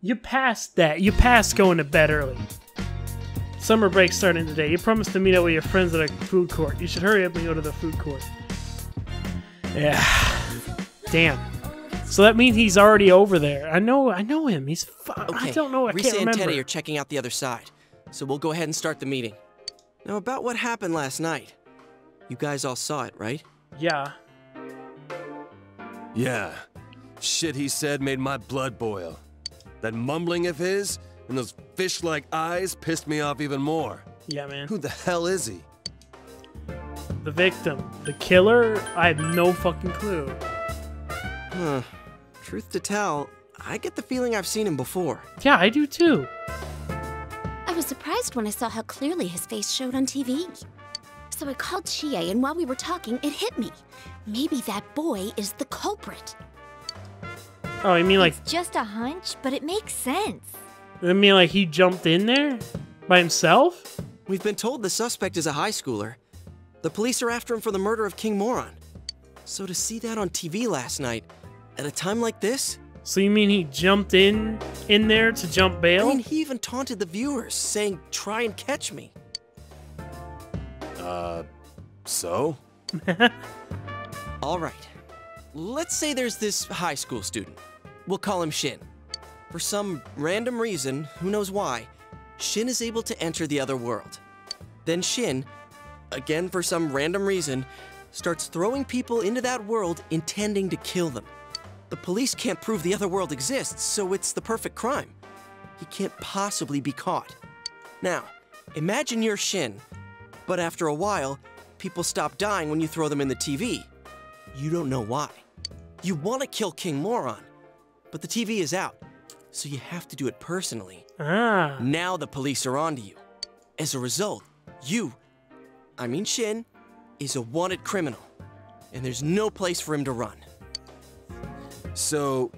You passed that. You passed going to bed early. Summer break starting today. You promised to meet up with your friends at a food court. You should hurry up and go to the food court. Yeah. Damn. So that means he's already over there. I know. I know him. He's. Fu- Okay, I don't know. I Risa can't remember. and remember. Teddy are checking out the other side, so we'll go ahead and start the meeting. Now, about what happened last night. You guys all saw it, right? Yeah. Yeah. Shit he said made my blood boil. That mumbling of his, And those fish-like eyes pissed me off even more. Yeah, man. Who the hell is he? The victim. The killer? I have no fucking clue. Huh. Truth to tell, I get the feeling I've seen him before. Yeah, I do too. I was surprised when I saw how clearly his face showed on TV. So I called Chie, and while we were talking, it hit me. Maybe that boy is the culprit. Oh, you mean like It's just a hunch, but it makes sense. I mean like he jumped in there by himself? We've been told the suspect is a high schooler. The police are after him for the murder of King Moron. So to see that on TV last night, at a time like this, So you mean he jumped in in there to jump bail? I mean, he even taunted the viewers, saying, try and catch me. Uh, so? All right. Let's say there's this high school student. We'll call him Shin. For some random reason, who knows why, Shin is able to enter the other world. Then Shin, again for some random reason, starts throwing people into that world intending to kill them. The police can't prove the other world exists, so it's the perfect crime. He can't possibly be caught. Now, imagine you're Shin, but after a while, people stop dying when you throw them in the TV. You don't know why. You want to kill King Moron, but the TV is out, so you have to do it personally. ah. Now the police are onto you. As a result, you, I mean Shin, is a wanted criminal, and there's no place for him to run. So,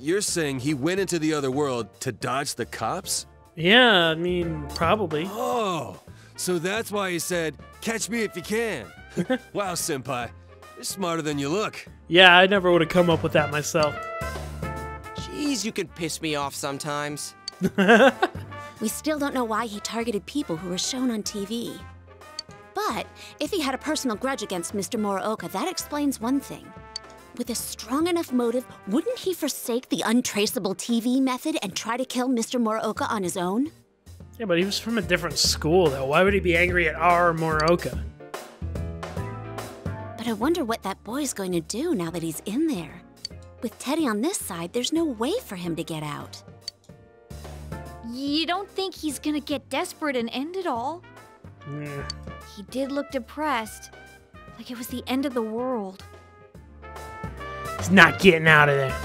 you're saying he went into the other world to dodge the cops? Yeah, I mean probably. Oh, so that's why he said, catch me if you can. wow, Senpai. You're smarter than you look. Yeah, I never would have come up with that myself. Jeez, you can piss me off sometimes. We still don't know why he targeted people who were shown on TV. But if he had a personal grudge against Mr. Morooka, that explains one thing. With a strong enough motive, wouldn't he forsake the untraceable TV method and try to kill Mr. Morooka on his own? Yeah, but he was from a different school though. Why would he be angry at our Morooka? But I wonder what that boy's going to do now that he's in there. With Teddy on this side, there's no way for him to get out. You don't think he's gonna get desperate and end it all? Yeah. He did look depressed, like it was the end of the world. He's not getting out of there.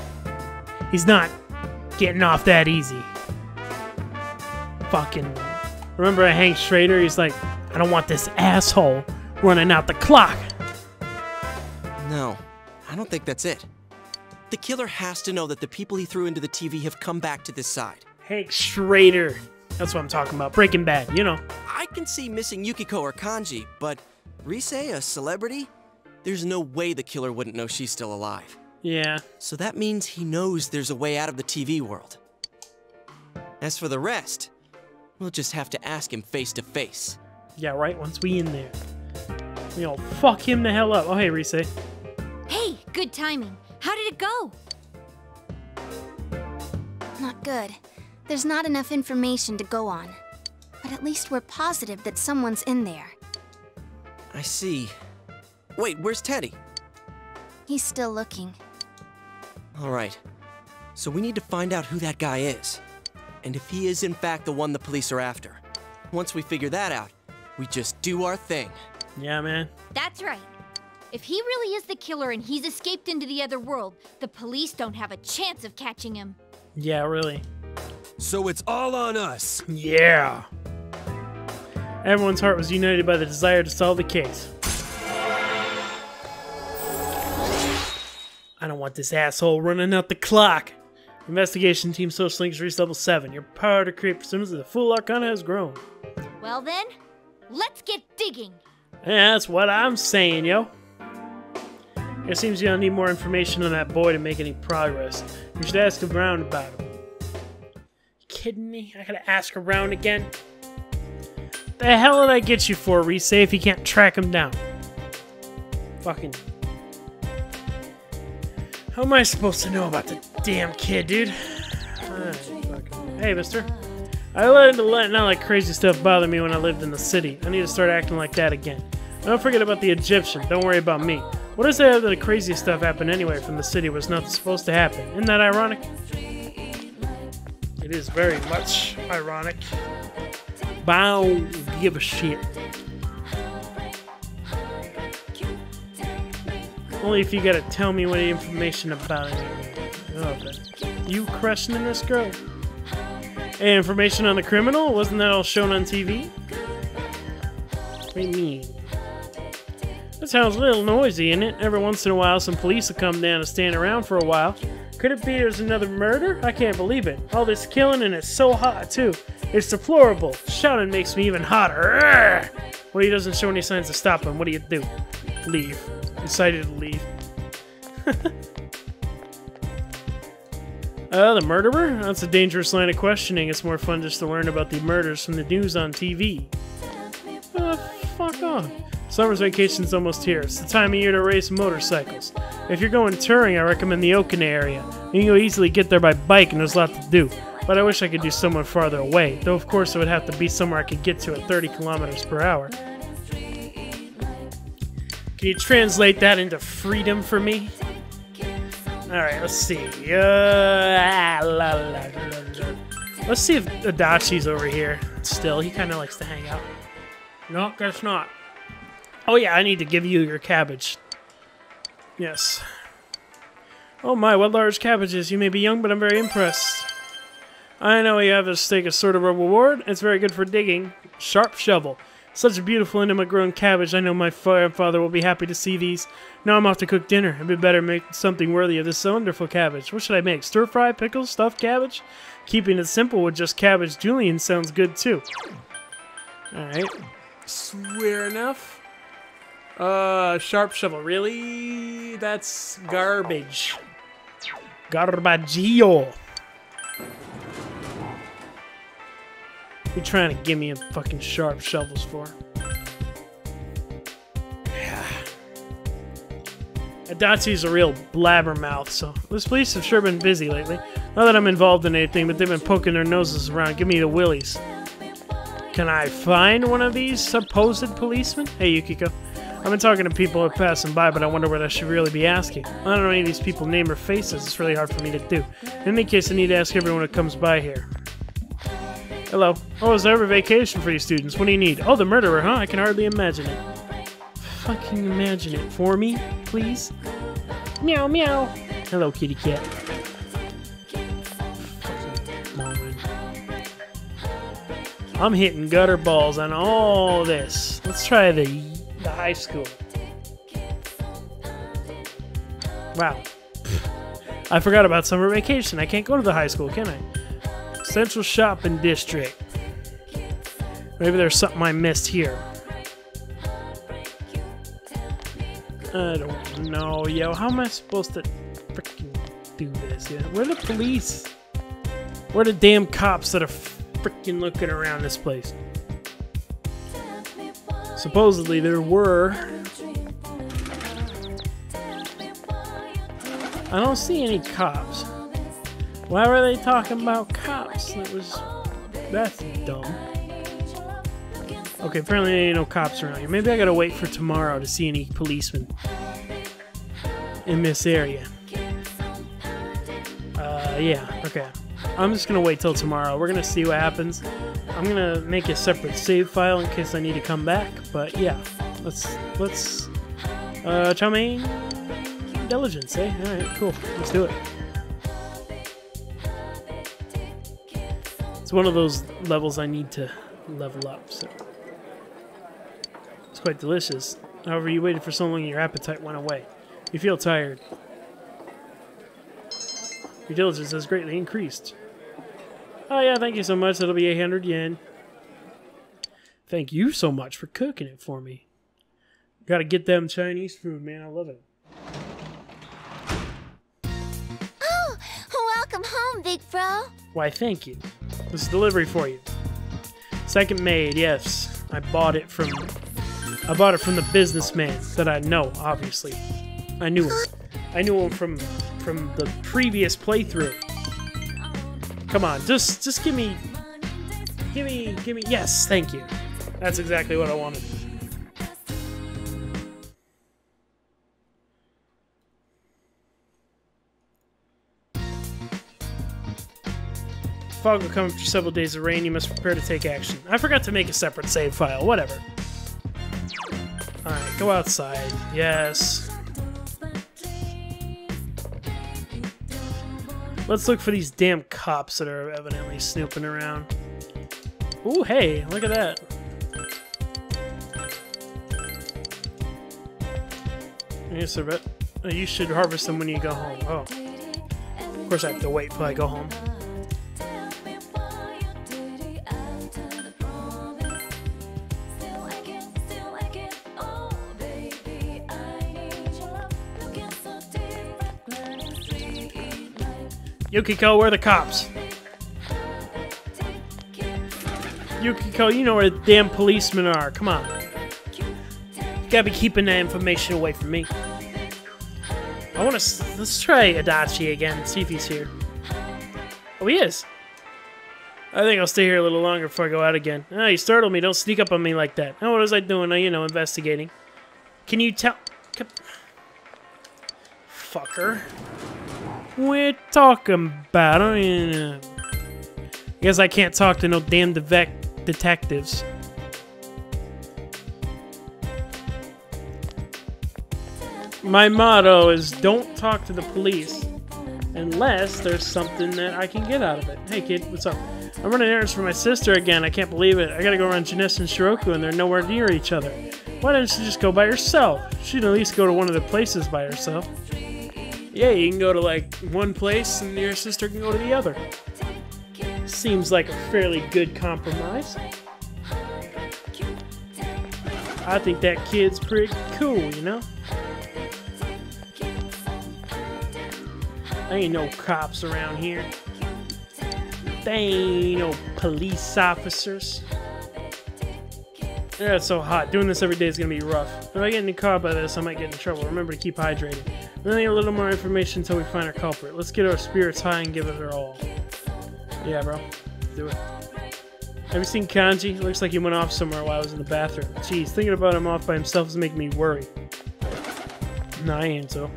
He's not getting off that easy. Fucking. Remember Hank Schrader? He's like, I don't want this asshole running out the clock. No, I don't think that's it. The killer has to know that the people he threw into the TV have come back to this side. Hank Schrader. That's what I'm talking about. Breaking Bad, you know. I can see missing Yukiko or Kanji, but Rise, a celebrity? There's no way the killer wouldn't know she's still alive. Yeah. So that means he knows there's a way out of the TV world. As for the rest, we'll just have to ask him face to face. Yeah, right. Once we in there, we'll fuck him the hell up. Oh, hey, Rise. Hey, good timing. How did it go? Not good. There's not enough information to go on. But at least we're positive that someone's in there. I see. Wait, where's Teddy? He's still looking. All right. So we need to find out who that guy is. And if he is in fact the one the police are after. Once we figure that out, we just do our thing. Yeah, man. That's right. If he really is the killer and he's escaped into the other world, the police don't have a chance of catching him. Yeah, really. So it's all on us. Yeah. Everyone's heart was united by the desire to solve the case. I don't want this asshole running out the clock. Investigation Team Social Links reached level 7. Your power to create of the Fool Arcana has grown. Well then, let's get digging. Yeah, that's what I'm saying, yo. It seems you'll need more information on that boy to make any progress. You should ask around about him. You kidding me? I gotta ask around again? The hell did I get you for, Rise, if you can't track him down? Fucking. How am I supposed to know about the damn kid, dude? Fucking- Hey, mister. I learned to let not like crazy stuff bother me when I lived in the city. I need to start acting like that again. Don't forget about the Egyptian. Don't worry about me. What does that the craziest stuff happened anyway from the city was not supposed to happen? Isn't that ironic? It It is very much ironic. Bow, give a shit. Only if you gotta tell me what information about it. Oh, okay. You questioning this girl? Hey, information on the criminal? Wasn't that all shown on TV? What do you mean? That sounds a little noisy, isn't it? Every once in a while, some police will come down and stand around for a while. Could it be there's another murder? I can't believe it. All this killing and it's so hot, too. It's deplorable. Shouting makes me even hotter. Well, he doesn't show any signs of stopping, what do you do? Leave. Decided to leave. Uh, the murderer? That's a dangerous line of questioning. It's more fun just to learn about the murders from the news on TV. Uh, fuck off. Summer's vacation's almost here. It's the time of year to race motorcycles. If you're going touring, I recommend the Okina area. You can easily get there by bike and there's a lot to do. But I wish I could do somewhere farther away, though of course it would have to be somewhere I could get to at 30 kilometers per hour. Can you translate that into freedom for me? Alright, let's see. Uh, la, la, la. Let's see if Adachi's over here still. He kind of likes to hang out. No, guess not. Oh yeah, I need to give you your cabbage. Yes. Oh my, what large cabbages. You may be young, but I'm very impressed. I know you have a stake a sort of a reward. It's very good for digging. Sharp shovel. Such a beautiful intima grown cabbage. I know my father will be happy to see these. Now I'm off to cook dinner. It'd be better make something worthy of this wonderful cabbage. What should I make? Stir fry, pickles, stuffed cabbage? Keeping it simple with just cabbage julienne sounds good too. Alright. Swear enough. Uh, sharp shovel. Really? That's garbage. Garbaggio. You trying to give me a fucking sharp shovels for? Yeah. Adachi's a real blabbermouth, so this police have sure been busy lately. Not that I'm involved in anything, but they've been poking their noses around. Give me the willies. Can I find one of these supposed policemen? Hey, Yukiko. I've been talking to people who are passing by, but I wonder what I should really be asking. I don't know any of these people name or faces. It's really hard for me to do. In any case, I need to ask everyone who comes by here. Hello. Oh, is there ever vacation for you students? What do you need? Oh, the murderer, huh? I can hardly imagine it. Fucking imagine it for me, please. Meow, meow. Hello, kitty cat. I'm hitting gutter balls on all this. Let's try the the high school. Wow. I forgot about summer vacation. I can't go to the high school, can I? Central Shopping District. Maybe there's something I missed here. I don't know, yo. How am I supposed to freaking do this? Yeah, where the police? Where the damn cops that are freaking looking around this place? Supposedly there were. I don't see any cops. Why were they talking about cops? That was. That's dumb. Okay, apparently there ain't no cops around here. Maybe I gotta wait for tomorrow to see any policemen in this area. Uh, yeah, okay. I'm just gonna wait till tomorrow. We're gonna see what happens. I'm gonna make a separate save file in case I need to come back. But yeah, let's let's uh, chow diligence, eh? All right, cool. Let's do it. It's one of those levels I need to level up. So it's quite delicious. However, you waited for so long, your appetite went away. You feel tired. Your diligence has greatly increased. Oh yeah, thank you so much. That'll be 800 yen. Thank you so much for cooking it for me. Gotta get them Chinese food, man. I love it. Oh, welcome home, big bro. Why, thank you. This is delivery for you. Second made, yes. I bought it from... I bought it from the businessman that I know, obviously. I knew him. I knew him from from the previous playthrough. Come on, just just give me, give me, give me. Yes, thank you. That's exactly what I wanted. Fog will come after several days of rain. You must prepare to take action. I forgot to make a separate save file. Whatever. Alright, go outside. Yes. Let's look for these damn cops that are evidently snooping around. Ooh, hey, look at that. Yes, you should harvest them when you go home. Oh. Of course, I have to wait till I go home. Yukiko, where are the cops? Yukiko, you know where the damn policemen are. Come on. You gotta be keeping that information away from me. I wanna... Let's try Adachi again, see if he's here. Oh, he is. I think I'll stay here a little longer before I go out again. Ah, you startled me. Don't sneak up on me like that. Oh, what was I doing? Uh, you know, investigating. Can you tell... Fucker. We're talking about... I uh, I guess I can't talk to no damn devec detectives. My motto is don't talk to the police unless there's something that I can get out of it. Hey kid, what's up? I'm running errands for my sister again. I can't believe it. I gotta go around Janessa and Shiroku and they're nowhere near each other. Why didn't she just go by herself? She'd at least go to one of the places by herself. Yeah, you can go to like one place and your sister can go to the other. Seems like a fairly good compromise. I think that kid's pretty cool, you know? There ain't no cops around here. There ain't no police officers. Yeah, it's so hot. Doing this every day is gonna be rough. If I get any caught by this, I might get in trouble. Remember to keep hydrated. We need a little more information until we find our culprit. Let's get our spirits high and give it our all. Yeah, bro. Do it. Have you seen Kanji? Looks like he went off somewhere while I was in the bathroom. Jeez, thinking about him off by himself is making me worry. No, I ain't so.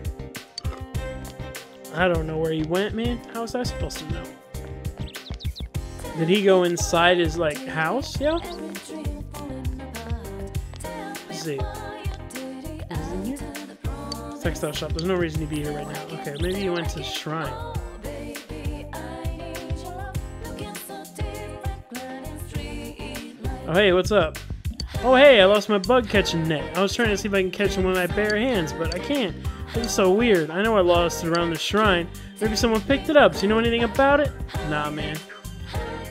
I don't know where he went, man. How was I supposed to know? Did he go inside his, like, house? Yeah? Let's see. Textile shop. There's no reason to be here right now. Okay, maybe you went to shrine. Oh, hey, what's up? Oh, hey, I lost my bug catching net. I was trying to see if I can catch him with my bare hands, but I can't. This is so weird. I know I lost it around the shrine. Maybe someone picked it up. Do you know anything about it? Nah, man.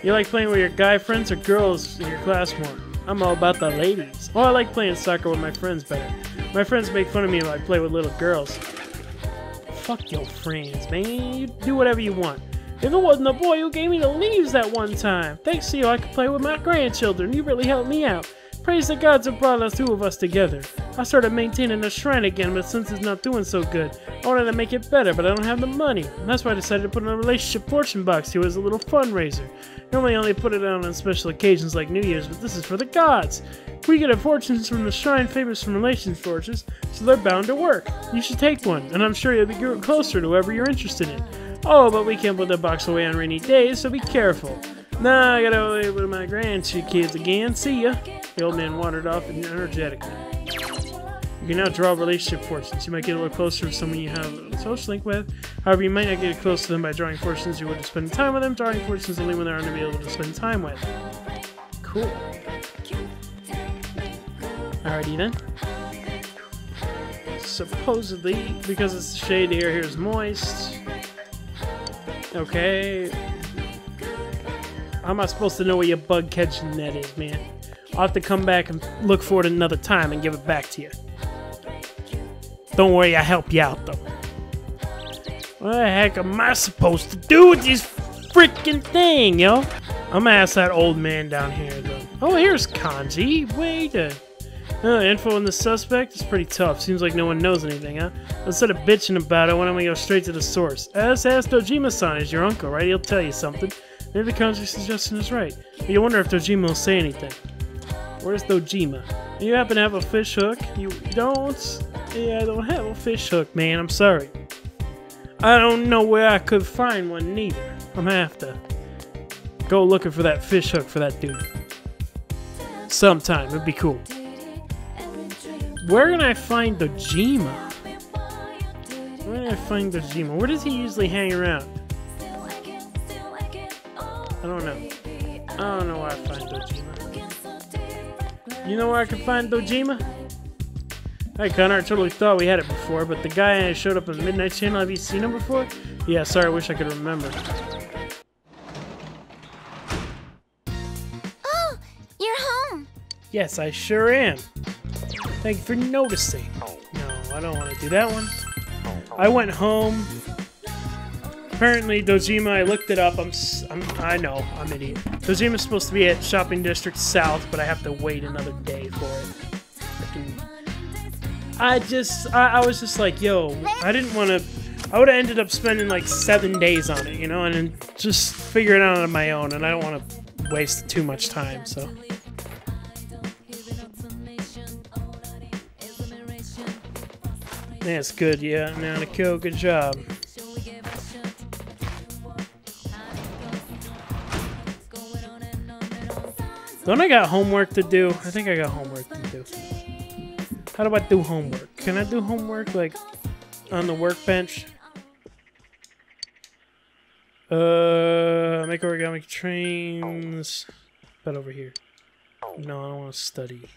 You like playing with your guy friends or girls in your class more? I'm all about the ladies. Oh, I like playing soccer with my friends better. My friends make fun of me if I play with little girls. Fuck your friends, man. You do whatever you want. If it wasn't the boy who gave me the leaves that one time, thanks to you I could play with my grandchildren. You really helped me out. Praise the gods that brought the two of us together. I started maintaining the shrine again, but since it's not doing so good, I wanted to make it better, but I don't have the money. That's why I decided to put in a relationship fortune box here as a little fundraiser. Normally I only put it out on special occasions like New Year's, but this is for the gods. We get our fortunes from the shrine famous from relations fortunes, so they're bound to work. You should take one, and I'm sure you'll be closer to whoever you're interested in. Oh, but we can't put the box away on rainy days, so be careful. Nah, I gotta away with my grandkids again. See ya. The old man wandered off energetically. You can now draw relationship fortunes. You might get a little closer to someone you have a social link with. However, you might not get close to them by drawing fortunes you would have spent time with them. Drawing fortunes only when they're unavailable to spend time with. Cool. Alrighty then. Supposedly, because it's shade here, here's moist. Okay. How am I supposed to know where your bug catching net is, man? I'll have to come back and look for it another time and give it back to you. Don't worry, I'll help you out, though. What the heck am I supposed to do with this freaking thing, yo? I'm gonna ask that old man down here, though. Oh, here's Kanji. Wait a... Uh, info on the suspect is pretty tough. Seems like no one knows anything, huh? Instead of bitching about it, why don't we go straight to the source? Ask, ask Dojima-san, is your uncle, right? He'll tell you something. Maybe Kanji's suggestion is right. But you wonder if Dojima will say anything. Where's Dojima? You happen to have a fish hook? You don't? Yeah, I don't have a fish hook, man. I'm sorry. I don't know where I could find one neither. I'm gonna have to go looking for that fish hook for that dude. Sometime, it'd be cool. Where can I find Dojima? Where can I find Dojima? Where does he usually hang around? I don't know. I don't know where I find Dojima. You know where I can find Dojima? Hi Connor, I totally thought we had it before, but the guy showed up on Midnight Channel, have you seen him before? Yeah, sorry, I wish I could remember. Oh, you're home. Yes, I sure am. Thank you for noticing. No, I don't want to do that one. I went home. Apparently, Dojima, I looked it up. I'm, I'm I know, I'm an idiot. Dojima's supposed to be at Shopping District South, but I have to wait another day for it. I just, I, I was just like, yo, I didn't want to. I would have ended up spending like seven days on it, you know, and then just figure it out on my own, and I don't want to waste too much time, so. That's good, yeah. Nanako, good job. Don't I got homework to do? I think I got homework to do. How do I do homework? Can I do homework like on the workbench? Uh, make origami trains. But over here. No, I don't want to study.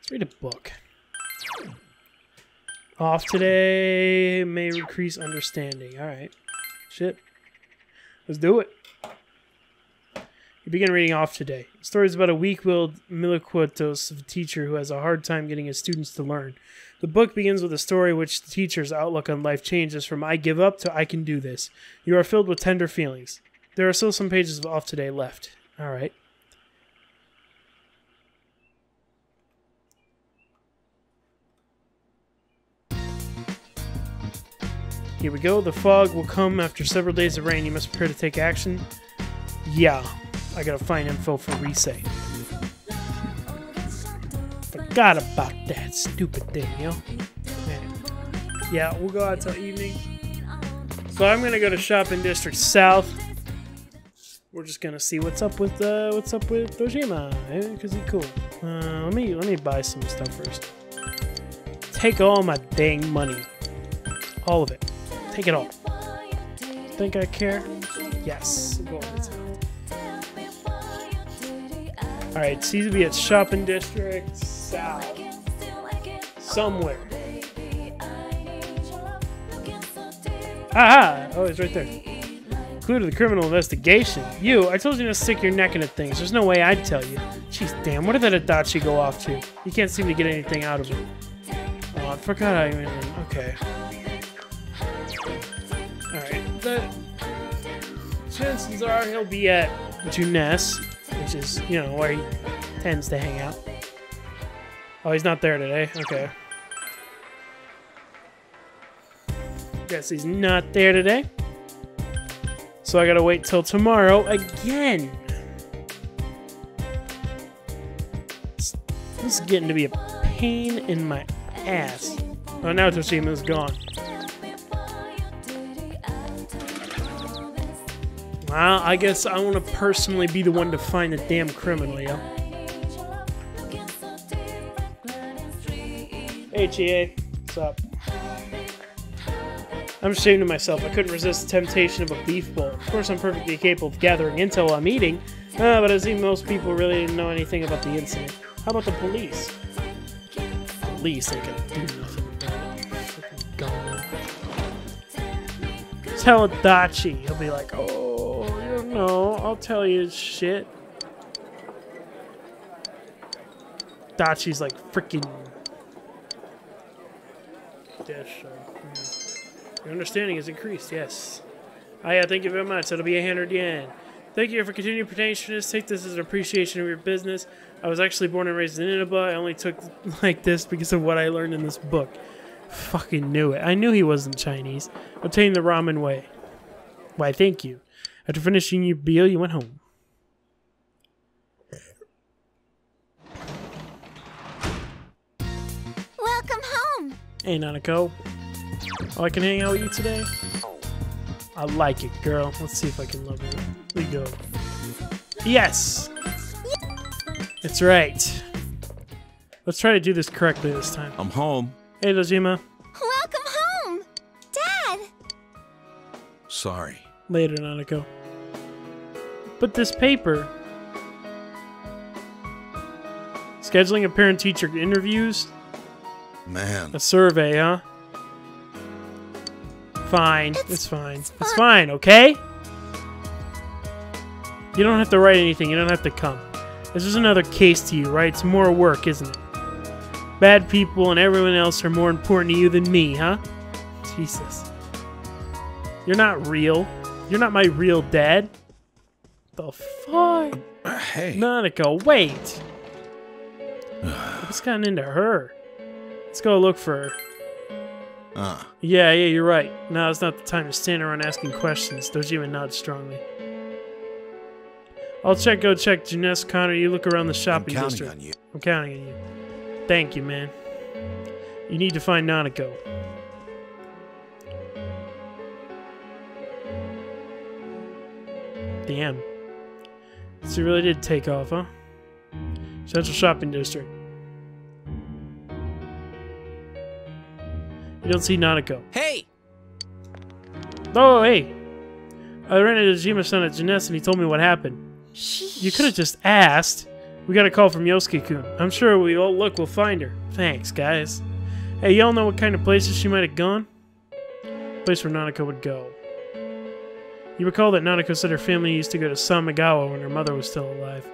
Let's read a book. Off today may increase understanding. Alright. Shit. Let's do it. You begin reading off today. The story is about a weak-willed miliquatos of a teacher who has a hard time getting his students to learn. The book begins with a story which the teacher's outlook on life changes from I give up to I can do this. You are filled with tender feelings. There are still some pages of off today left. Alright. Here we go. The fog will come after several days of rain. You must prepare to take action. Yeah, I gotta find info for Rise. Forgot about that stupid thing, yo. Man. Yeah, we'll go out till evening. So I'm gonna go to Shopping District South. We're just gonna see what's up with uh, what's up with Dojima, because he's cool. Uh, let me let me buy some stuff first. Take all my dang money, all of it. Take it all. Think I care? Yes. Go. Alright, seems to be at Shopping District South. Somewhere. Aha! Oh, it's right there. Clue to the criminal investigation. You, I told you to stick your neck into things. There's no way I'd tell you. Jeez, damn, what did that Adachi go off to? You can't seem to get anything out of it. Oh, I forgot I even. Okay. Alright, the chances are he'll be at Junes, which is, you know, where he tends to hang out. Oh, he's not there today. Okay. Guess he's not there today. So I gotta wait till tomorrow again. This is getting to be a pain in my ass. Oh, now Dojima's gone. Well, I guess I want to personally be the one to find the damn criminal, yo. Hey, GA. What's up? I'm ashamed of myself. I couldn't resist the temptation of a beef bowl. Of course, I'm perfectly capable of gathering intel while I'm eating, uh, but I see most people really didn't know anything about the incident. How about the police? Police ain't gonna do nothing about it. Tell Dachi. He'll be like, oh, know. I'll tell you shit. Dachi's like freaking. Dish. uh. Your understanding has increased, yes. Ah, yeah, thank you very much. That'll be a hundred yen. Thank you for continued patronage. Take this as an appreciation of your business. I was actually born and raised in Inaba. I only took like this because of what I learned in this book. Fucking knew it. I knew he wasn't Chinese. Obtain the ramen way. Why, thank you. After finishing your meal, you went home. Welcome home. Hey, Nanako. Oh, I can hang out with you today? I like it, girl. Let's see if I can love you. We go. Yes! That's right. Let's try to do this correctly this time. I'm home. Hey, Dojima. Welcome home! Dad! Sorry. Later, Nanako. But this paper. Scheduling a parent teacher interviews? Man. A survey, huh? Fine. It's, fine. It's fine, okay? You don't have to write anything. You don't have to come. This is another case to you, right? It's more work, isn't it? Bad people and everyone else are more important to you than me, huh? Jesus. You're not real. You're not my real dad. The fuck? Hey. Nanako, wait. What's gotten into her? Let's go look for her. Uh. Yeah, yeah, you're right. Now it's not the time to stand around asking questions. Dojima nods strongly. I'll check, go check. Junes, Connor, you look around the shopping I'm counting district. on you. I'm counting on you. Thank you, man. You need to find Nanako. Damn. So really did take off, huh? Central Shopping District. You don't see Nanako. Hey! Oh, hey! I ran into Jima-san at Junes and he told me what happened. You could have just asked. We got a call from Yosuke-kun. I'm sure we all look, we'll find her. Thanks, guys. Hey, y'all know what kind of places she might have gone? Place where Nanako would go. You recall that Nanako said her family used to go to Samegawa when her mother was still alive.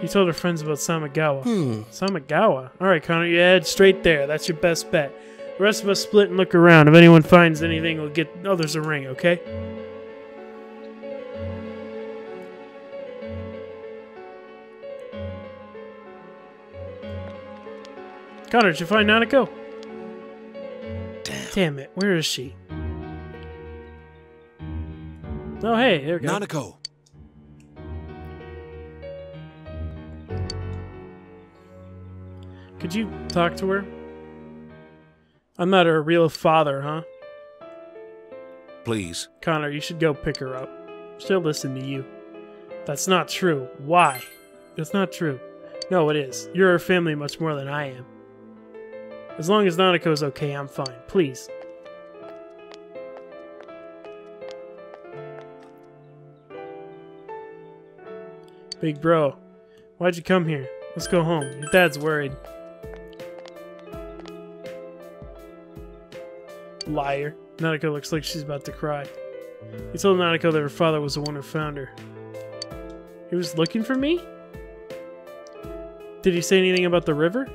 You told her friends about Samegawa. Hmm. Samegawa? Alright, Connor, you head straight there. That's your best bet. The rest of us split and look around. If anyone finds anything, we'll get others a ring, okay? Connor, did you find Nanako? Damn. Damn it, where is she? Oh, hey, there we go. Nanako. Could you talk to her? I'm not her real father, huh? Please. Connor, you should go pick her up. She'll listen to you. That's not true. Why? It's not true. No, it is. You're her family much more than I am. As long as Nanako's okay, I'm fine. Please. Big bro, why'd you come here? Let's go home. Your dad's worried. Liar. Nanako looks like she's about to cry. He told Nanako that her father was the one who found her. He was looking for me? Did he say anything about the river?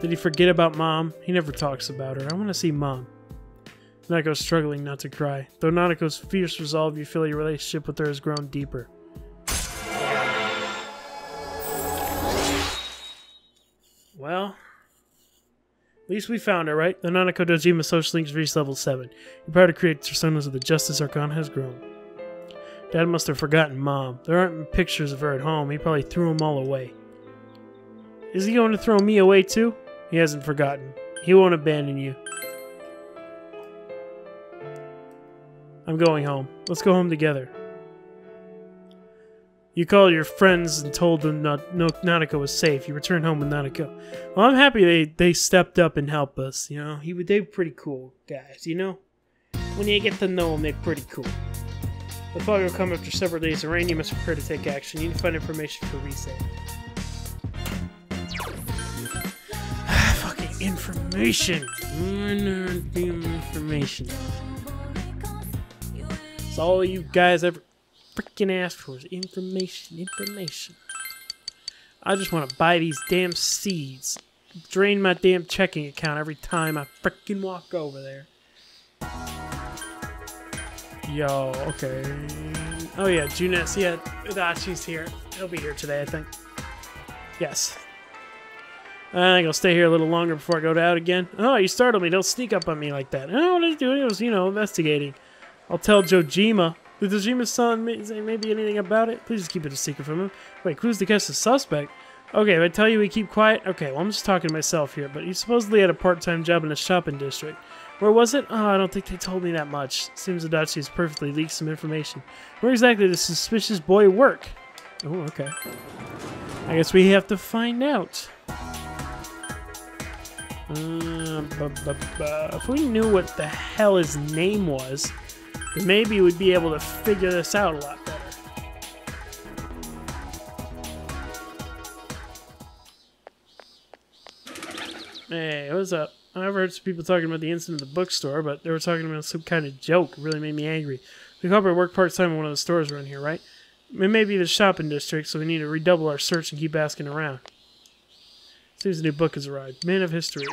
Did he forget about mom? He never talks about her. I want to see mom. Nako's struggling not to cry. Though Nanako's fierce resolve, you feel your relationship with her has grown deeper. Well, at least we found her, right? The Nanako Dojima social links reached level 7. Your power to create personas of the Justice Arcana has grown. Dad must have forgotten Mom. There aren't pictures of her at home. He probably threw them all away. Is he going to throw me away too? He hasn't forgotten. He won't abandon you. I'm going home. Let's go home together. You called your friends and told them not, no, Nanako was safe. You returned home with Nanako. Well, I'm happy they, they stepped up and helped us. You know, he they were pretty cool guys. You know, when you get to know them, they're pretty cool. The fog will come after several days of rain. You must prepare to take action. You need to find information for reset. Fucking information. Information. It's all you guys ever freaking asked for is information, information. I just want to buy these damn seeds. Drain my damn checking account every time I freaking walk over there. Yo, okay. Oh yeah, Junes, yeah, Adachi's here. He'll be here today, I think. Yes. I think I'll stay here a little longer before I go out again. Oh, you startled me. Don't sneak up on me like that. Oh, what you doing? Was, you know, investigating. I'll tell Dojima. Did Dojima's son may- say maybe anything about it? Please just keep it a secret from him. Wait, clues to catch the suspect? Okay, if I tell you we keep quiet, okay, well I'm just talking to myself here, but he supposedly had a part-time job in a shopping district. Where was it? Oh, I don't think they told me that much. Seems Adachi has perfectly leaked some information. Where exactly does suspicious boy work? Oh, okay. I guess we have to find out. Uh, if we knew what the hell his name was, maybe we'd be able to figure this out a lot better. Hey, what's up? I've heard some people talking about the incident at the bookstore, but they were talking about some kind of joke. It really made me angry. We probably work part time in one of the stores around here, right? It may be the shopping district, so we need to redouble our search and keep asking around. Seems a new book has arrived. Man of History.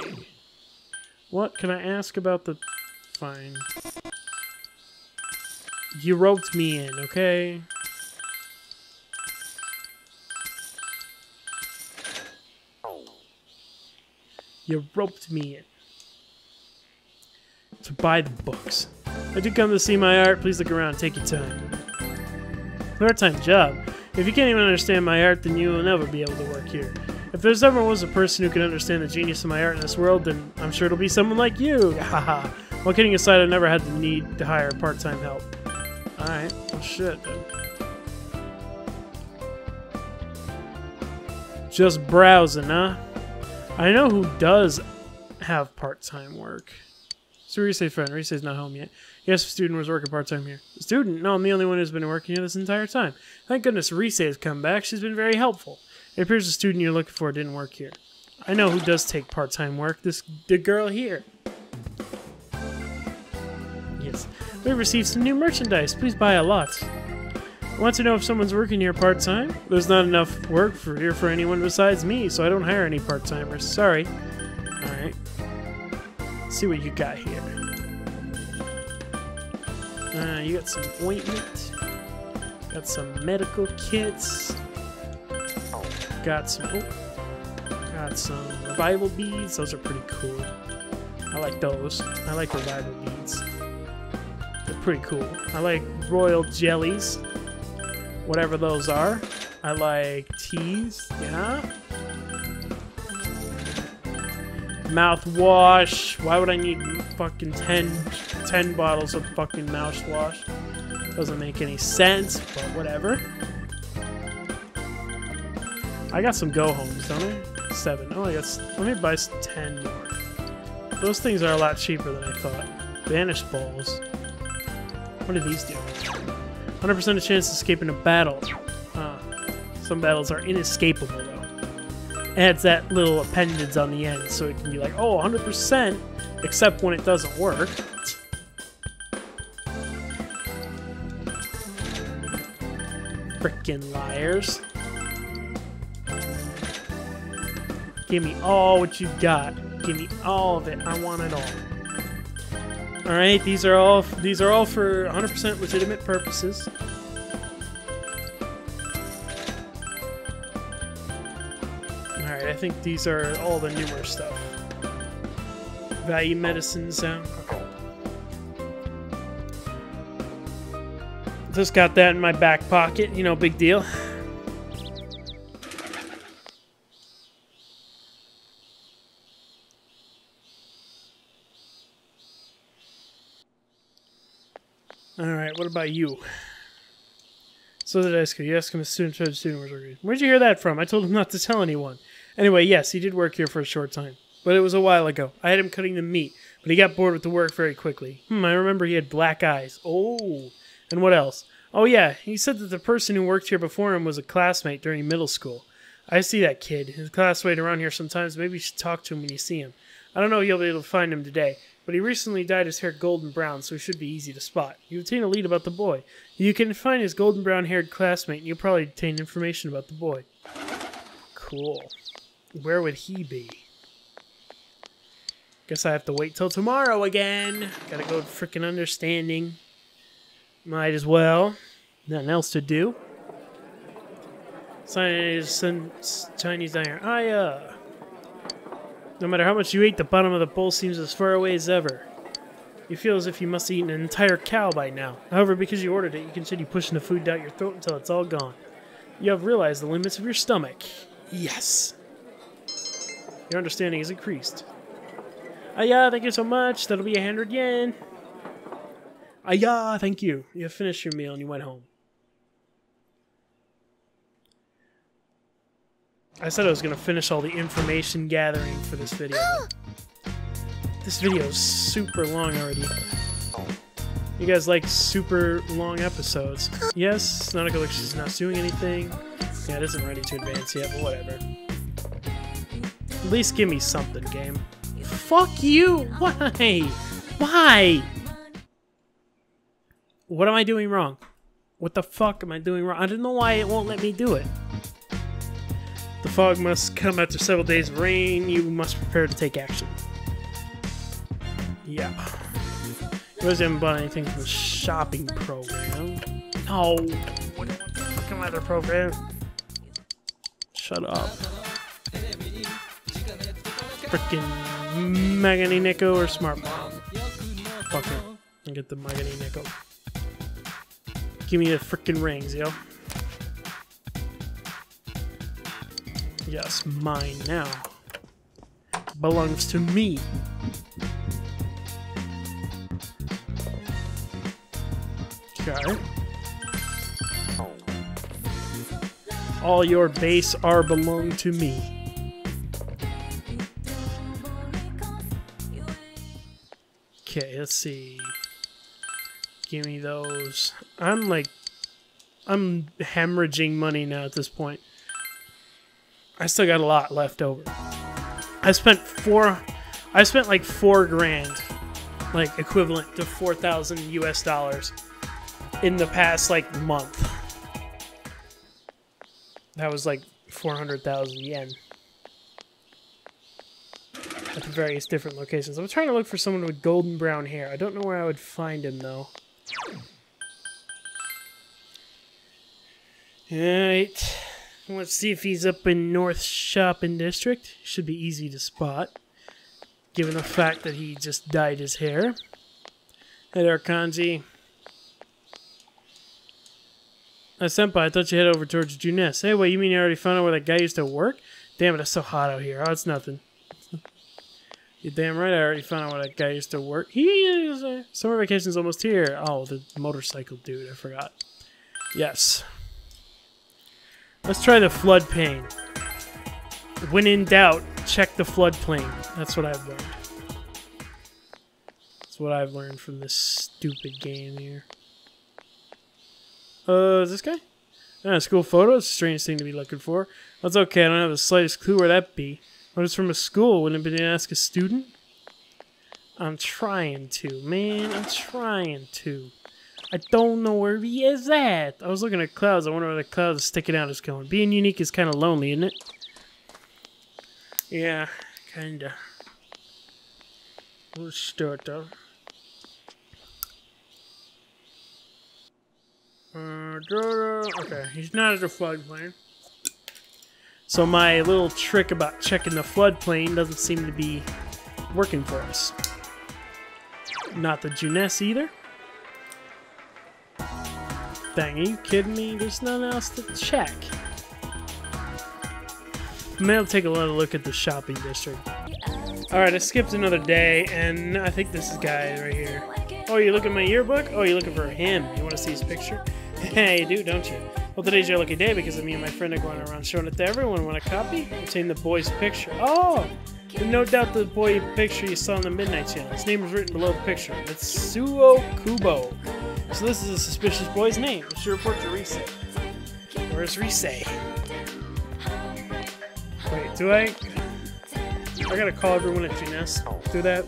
What can I ask about the... Fine. You roped me in, okay? You roped me in. To buy the books. I did come to see my art. Please look around. Take your time. Part-time job. If you can't even understand my art, then you will never be able to work here. If there's ever was a person who can understand the genius of my art in this world, then I'm sure it'll be someone like you. Haha. well, kidding aside, I've never had the need to hire part-time help. Alright. Well, shit, then. Just browsing, huh? I know who does have part-time work. So Rise's friend. Rise's not home yet. Yes, student was working part-time here. Student? No, I'm the only one who's been working here this entire time. Thank goodness Rise has come back. She's been very helpful. It appears the student you're looking for didn't work here. I know who does take part-time work. This the girl here. We've received some new merchandise. Please buy a lot. Want to know if someone's working here part-time? There's not enough work for here for anyone besides me, so I don't hire any part-timers. Sorry. Alright. See what you got here. Uh, you got some ointment. Got some medical kits. Got some. Oh, got some revival beads. Those are pretty cool. I like those. I like revival beads. Pretty cool. I like royal jellies. Whatever those are. I like teas. Yeah. Mouthwash. Why would I need fucking 10, 10 bottles of fucking mouthwash? Doesn't make any sense, but whatever. I got some go homes, don't I? Seven. Oh, I guess. Let me buy ten more. Those things are a lot cheaper than I thought. Vanish balls. What do these do? 100% of chance of escaping a battle. Huh. Some battles are inescapable, though. Adds that little appendage on the end, so it can be like, oh, 100%, except when it doesn't work. Frickin' liars. Give me all what you've got. Give me all of it. I want it all. All right, these are all these are all for 100% legitimate purposes. All right, I think these are all the newer stuff. Value medicine sound. Um, okay. Just got that in my back pocket. You know, big deal. Alright, what about you? So did Eska. You asked him a student to student working. Where'd you hear that from? I told him not to tell anyone. Anyway, yes, he did work here for a short time. But it was a while ago. I had him cutting the meat, but he got bored with the work very quickly. Hmm, I remember he had black eyes. Oh. And what else? Oh yeah, he said that the person who worked here before him was a classmate during middle school. I see that kid. His classmate around here sometimes. Maybe you should talk to him when you see him. I don't know if you'll be able to find him today, but he recently dyed his hair golden brown, so he should be easy to spot. You obtain a lead about the boy. You can find his golden brown haired classmate, and you'll probably obtain information about the boy. Cool. Where would he be? Guess I have to wait till tomorrow again. Gotta go frickin' understanding. Might as well. Nothing else to do. Chinese, Chinese diner. Uh. No matter how much you eat, the bottom of the bowl seems as far away as ever. You feel as if you must have eaten an entire cow by now. However, because you ordered it, you continue pushing the food down your throat until it's all gone. You have realized the limits of your stomach. Yes. Your understanding is increased. Yeah, thank you so much. That'll be a hundred yen. Yeah, thank you. You have finished your meal and you went home. I said I was gonna finish all the information gathering for this video. this video is super long already. You guys like super long episodes. Yes, Nautica looks she's not doing anything. Yeah, it isn't ready to advance yet, but whatever. At least give me something, game. Fuck you! Why? Why? What am I doing wrong? What the fuck am I doing wrong? I don't know why it won't let me do it. The fog must come after several days of rain. You must prepare to take action. Yeah. Guys haven't bought anything from the shopping program. No. What fucking other program? Shut up. Frickin' Magani Nico or Smart Bomb. Fuck it. I'll get the Magani Nico. Give me the frickin' rings, yo. Yes, mine now. Belongs to me. Okay. All your base are belong to me. Okay, let's see. Give me those. I'm like, I'm hemorrhaging money now at this point. I still got a lot left over. I spent four, I spent like four grand, like equivalent to 4,000 US dollars in the past like month. That was like 400,000 yen. At the various different locations. I'm trying to look for someone with golden brown hair. I don't know where I would find him though. Alright. Let's see if he's up in North Shopping District. Should be easy to spot. Given the fact that he just dyed his hair. Hey there, Kanji. Uh, Senpai, I thought you head over towards Junes. Hey, wait, you mean you already found out where that guy used to work? Damn it, it's so hot out here. Oh, it's nothing. You're damn right I already found out where that guy used to work. He is, uh, summer vacation's almost here. Oh, the motorcycle dude, I forgot. Yes. Let's try the floodplain. When in doubt, check the floodplain. That's what I've learned. That's what I've learned from this stupid game here. Uh, is this guy? Ah, school photo. It's a strange thing to be looking for. That's okay. I don't have the slightest clue where that be. But it's from a school. Wouldn't it be to ask a student? I'm trying to, man. I'm trying to. I don't know where he is at. I was looking at clouds. I wonder where the clouds sticking out is going. Being unique is kind of lonely, isn't it? Yeah, kinda. We'll start though. Uh, okay, he's not at the floodplain. So my little trick about checking the floodplain doesn't seem to be working for us. Not the Junes either. Dang, are you kidding me? There's nothing else to check. Maybe I'll take a little look at the shopping district. Alright, I skipped another day, and I think this is guy right here. Oh, you look at my yearbook? Oh, you're looking for him. You want to see his picture? Hey, do, don't you? Well, today's your lucky day because me and my friend are going around showing it to everyone. Want a copy? Obtain the boy's picture. Oh! No doubt the boy picture you saw on the Midnight Channel. His name is written below the picture. It's Suo Kubo. So this is a suspicious boy's name. We should report to Rise. Where's Rise? Wait, do I? I gotta call everyone at Junes. Do that?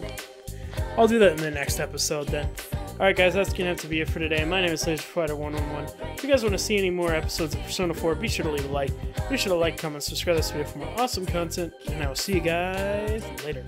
I'll do that in the next episode then. Alright guys, that's gonna have to be it for today. My name is LazorFighter111. If you guys want to see any more episodes of Persona 4, be sure to leave a like. Be sure to like, comment, subscribe to this video for more awesome content, and I will see you guys later.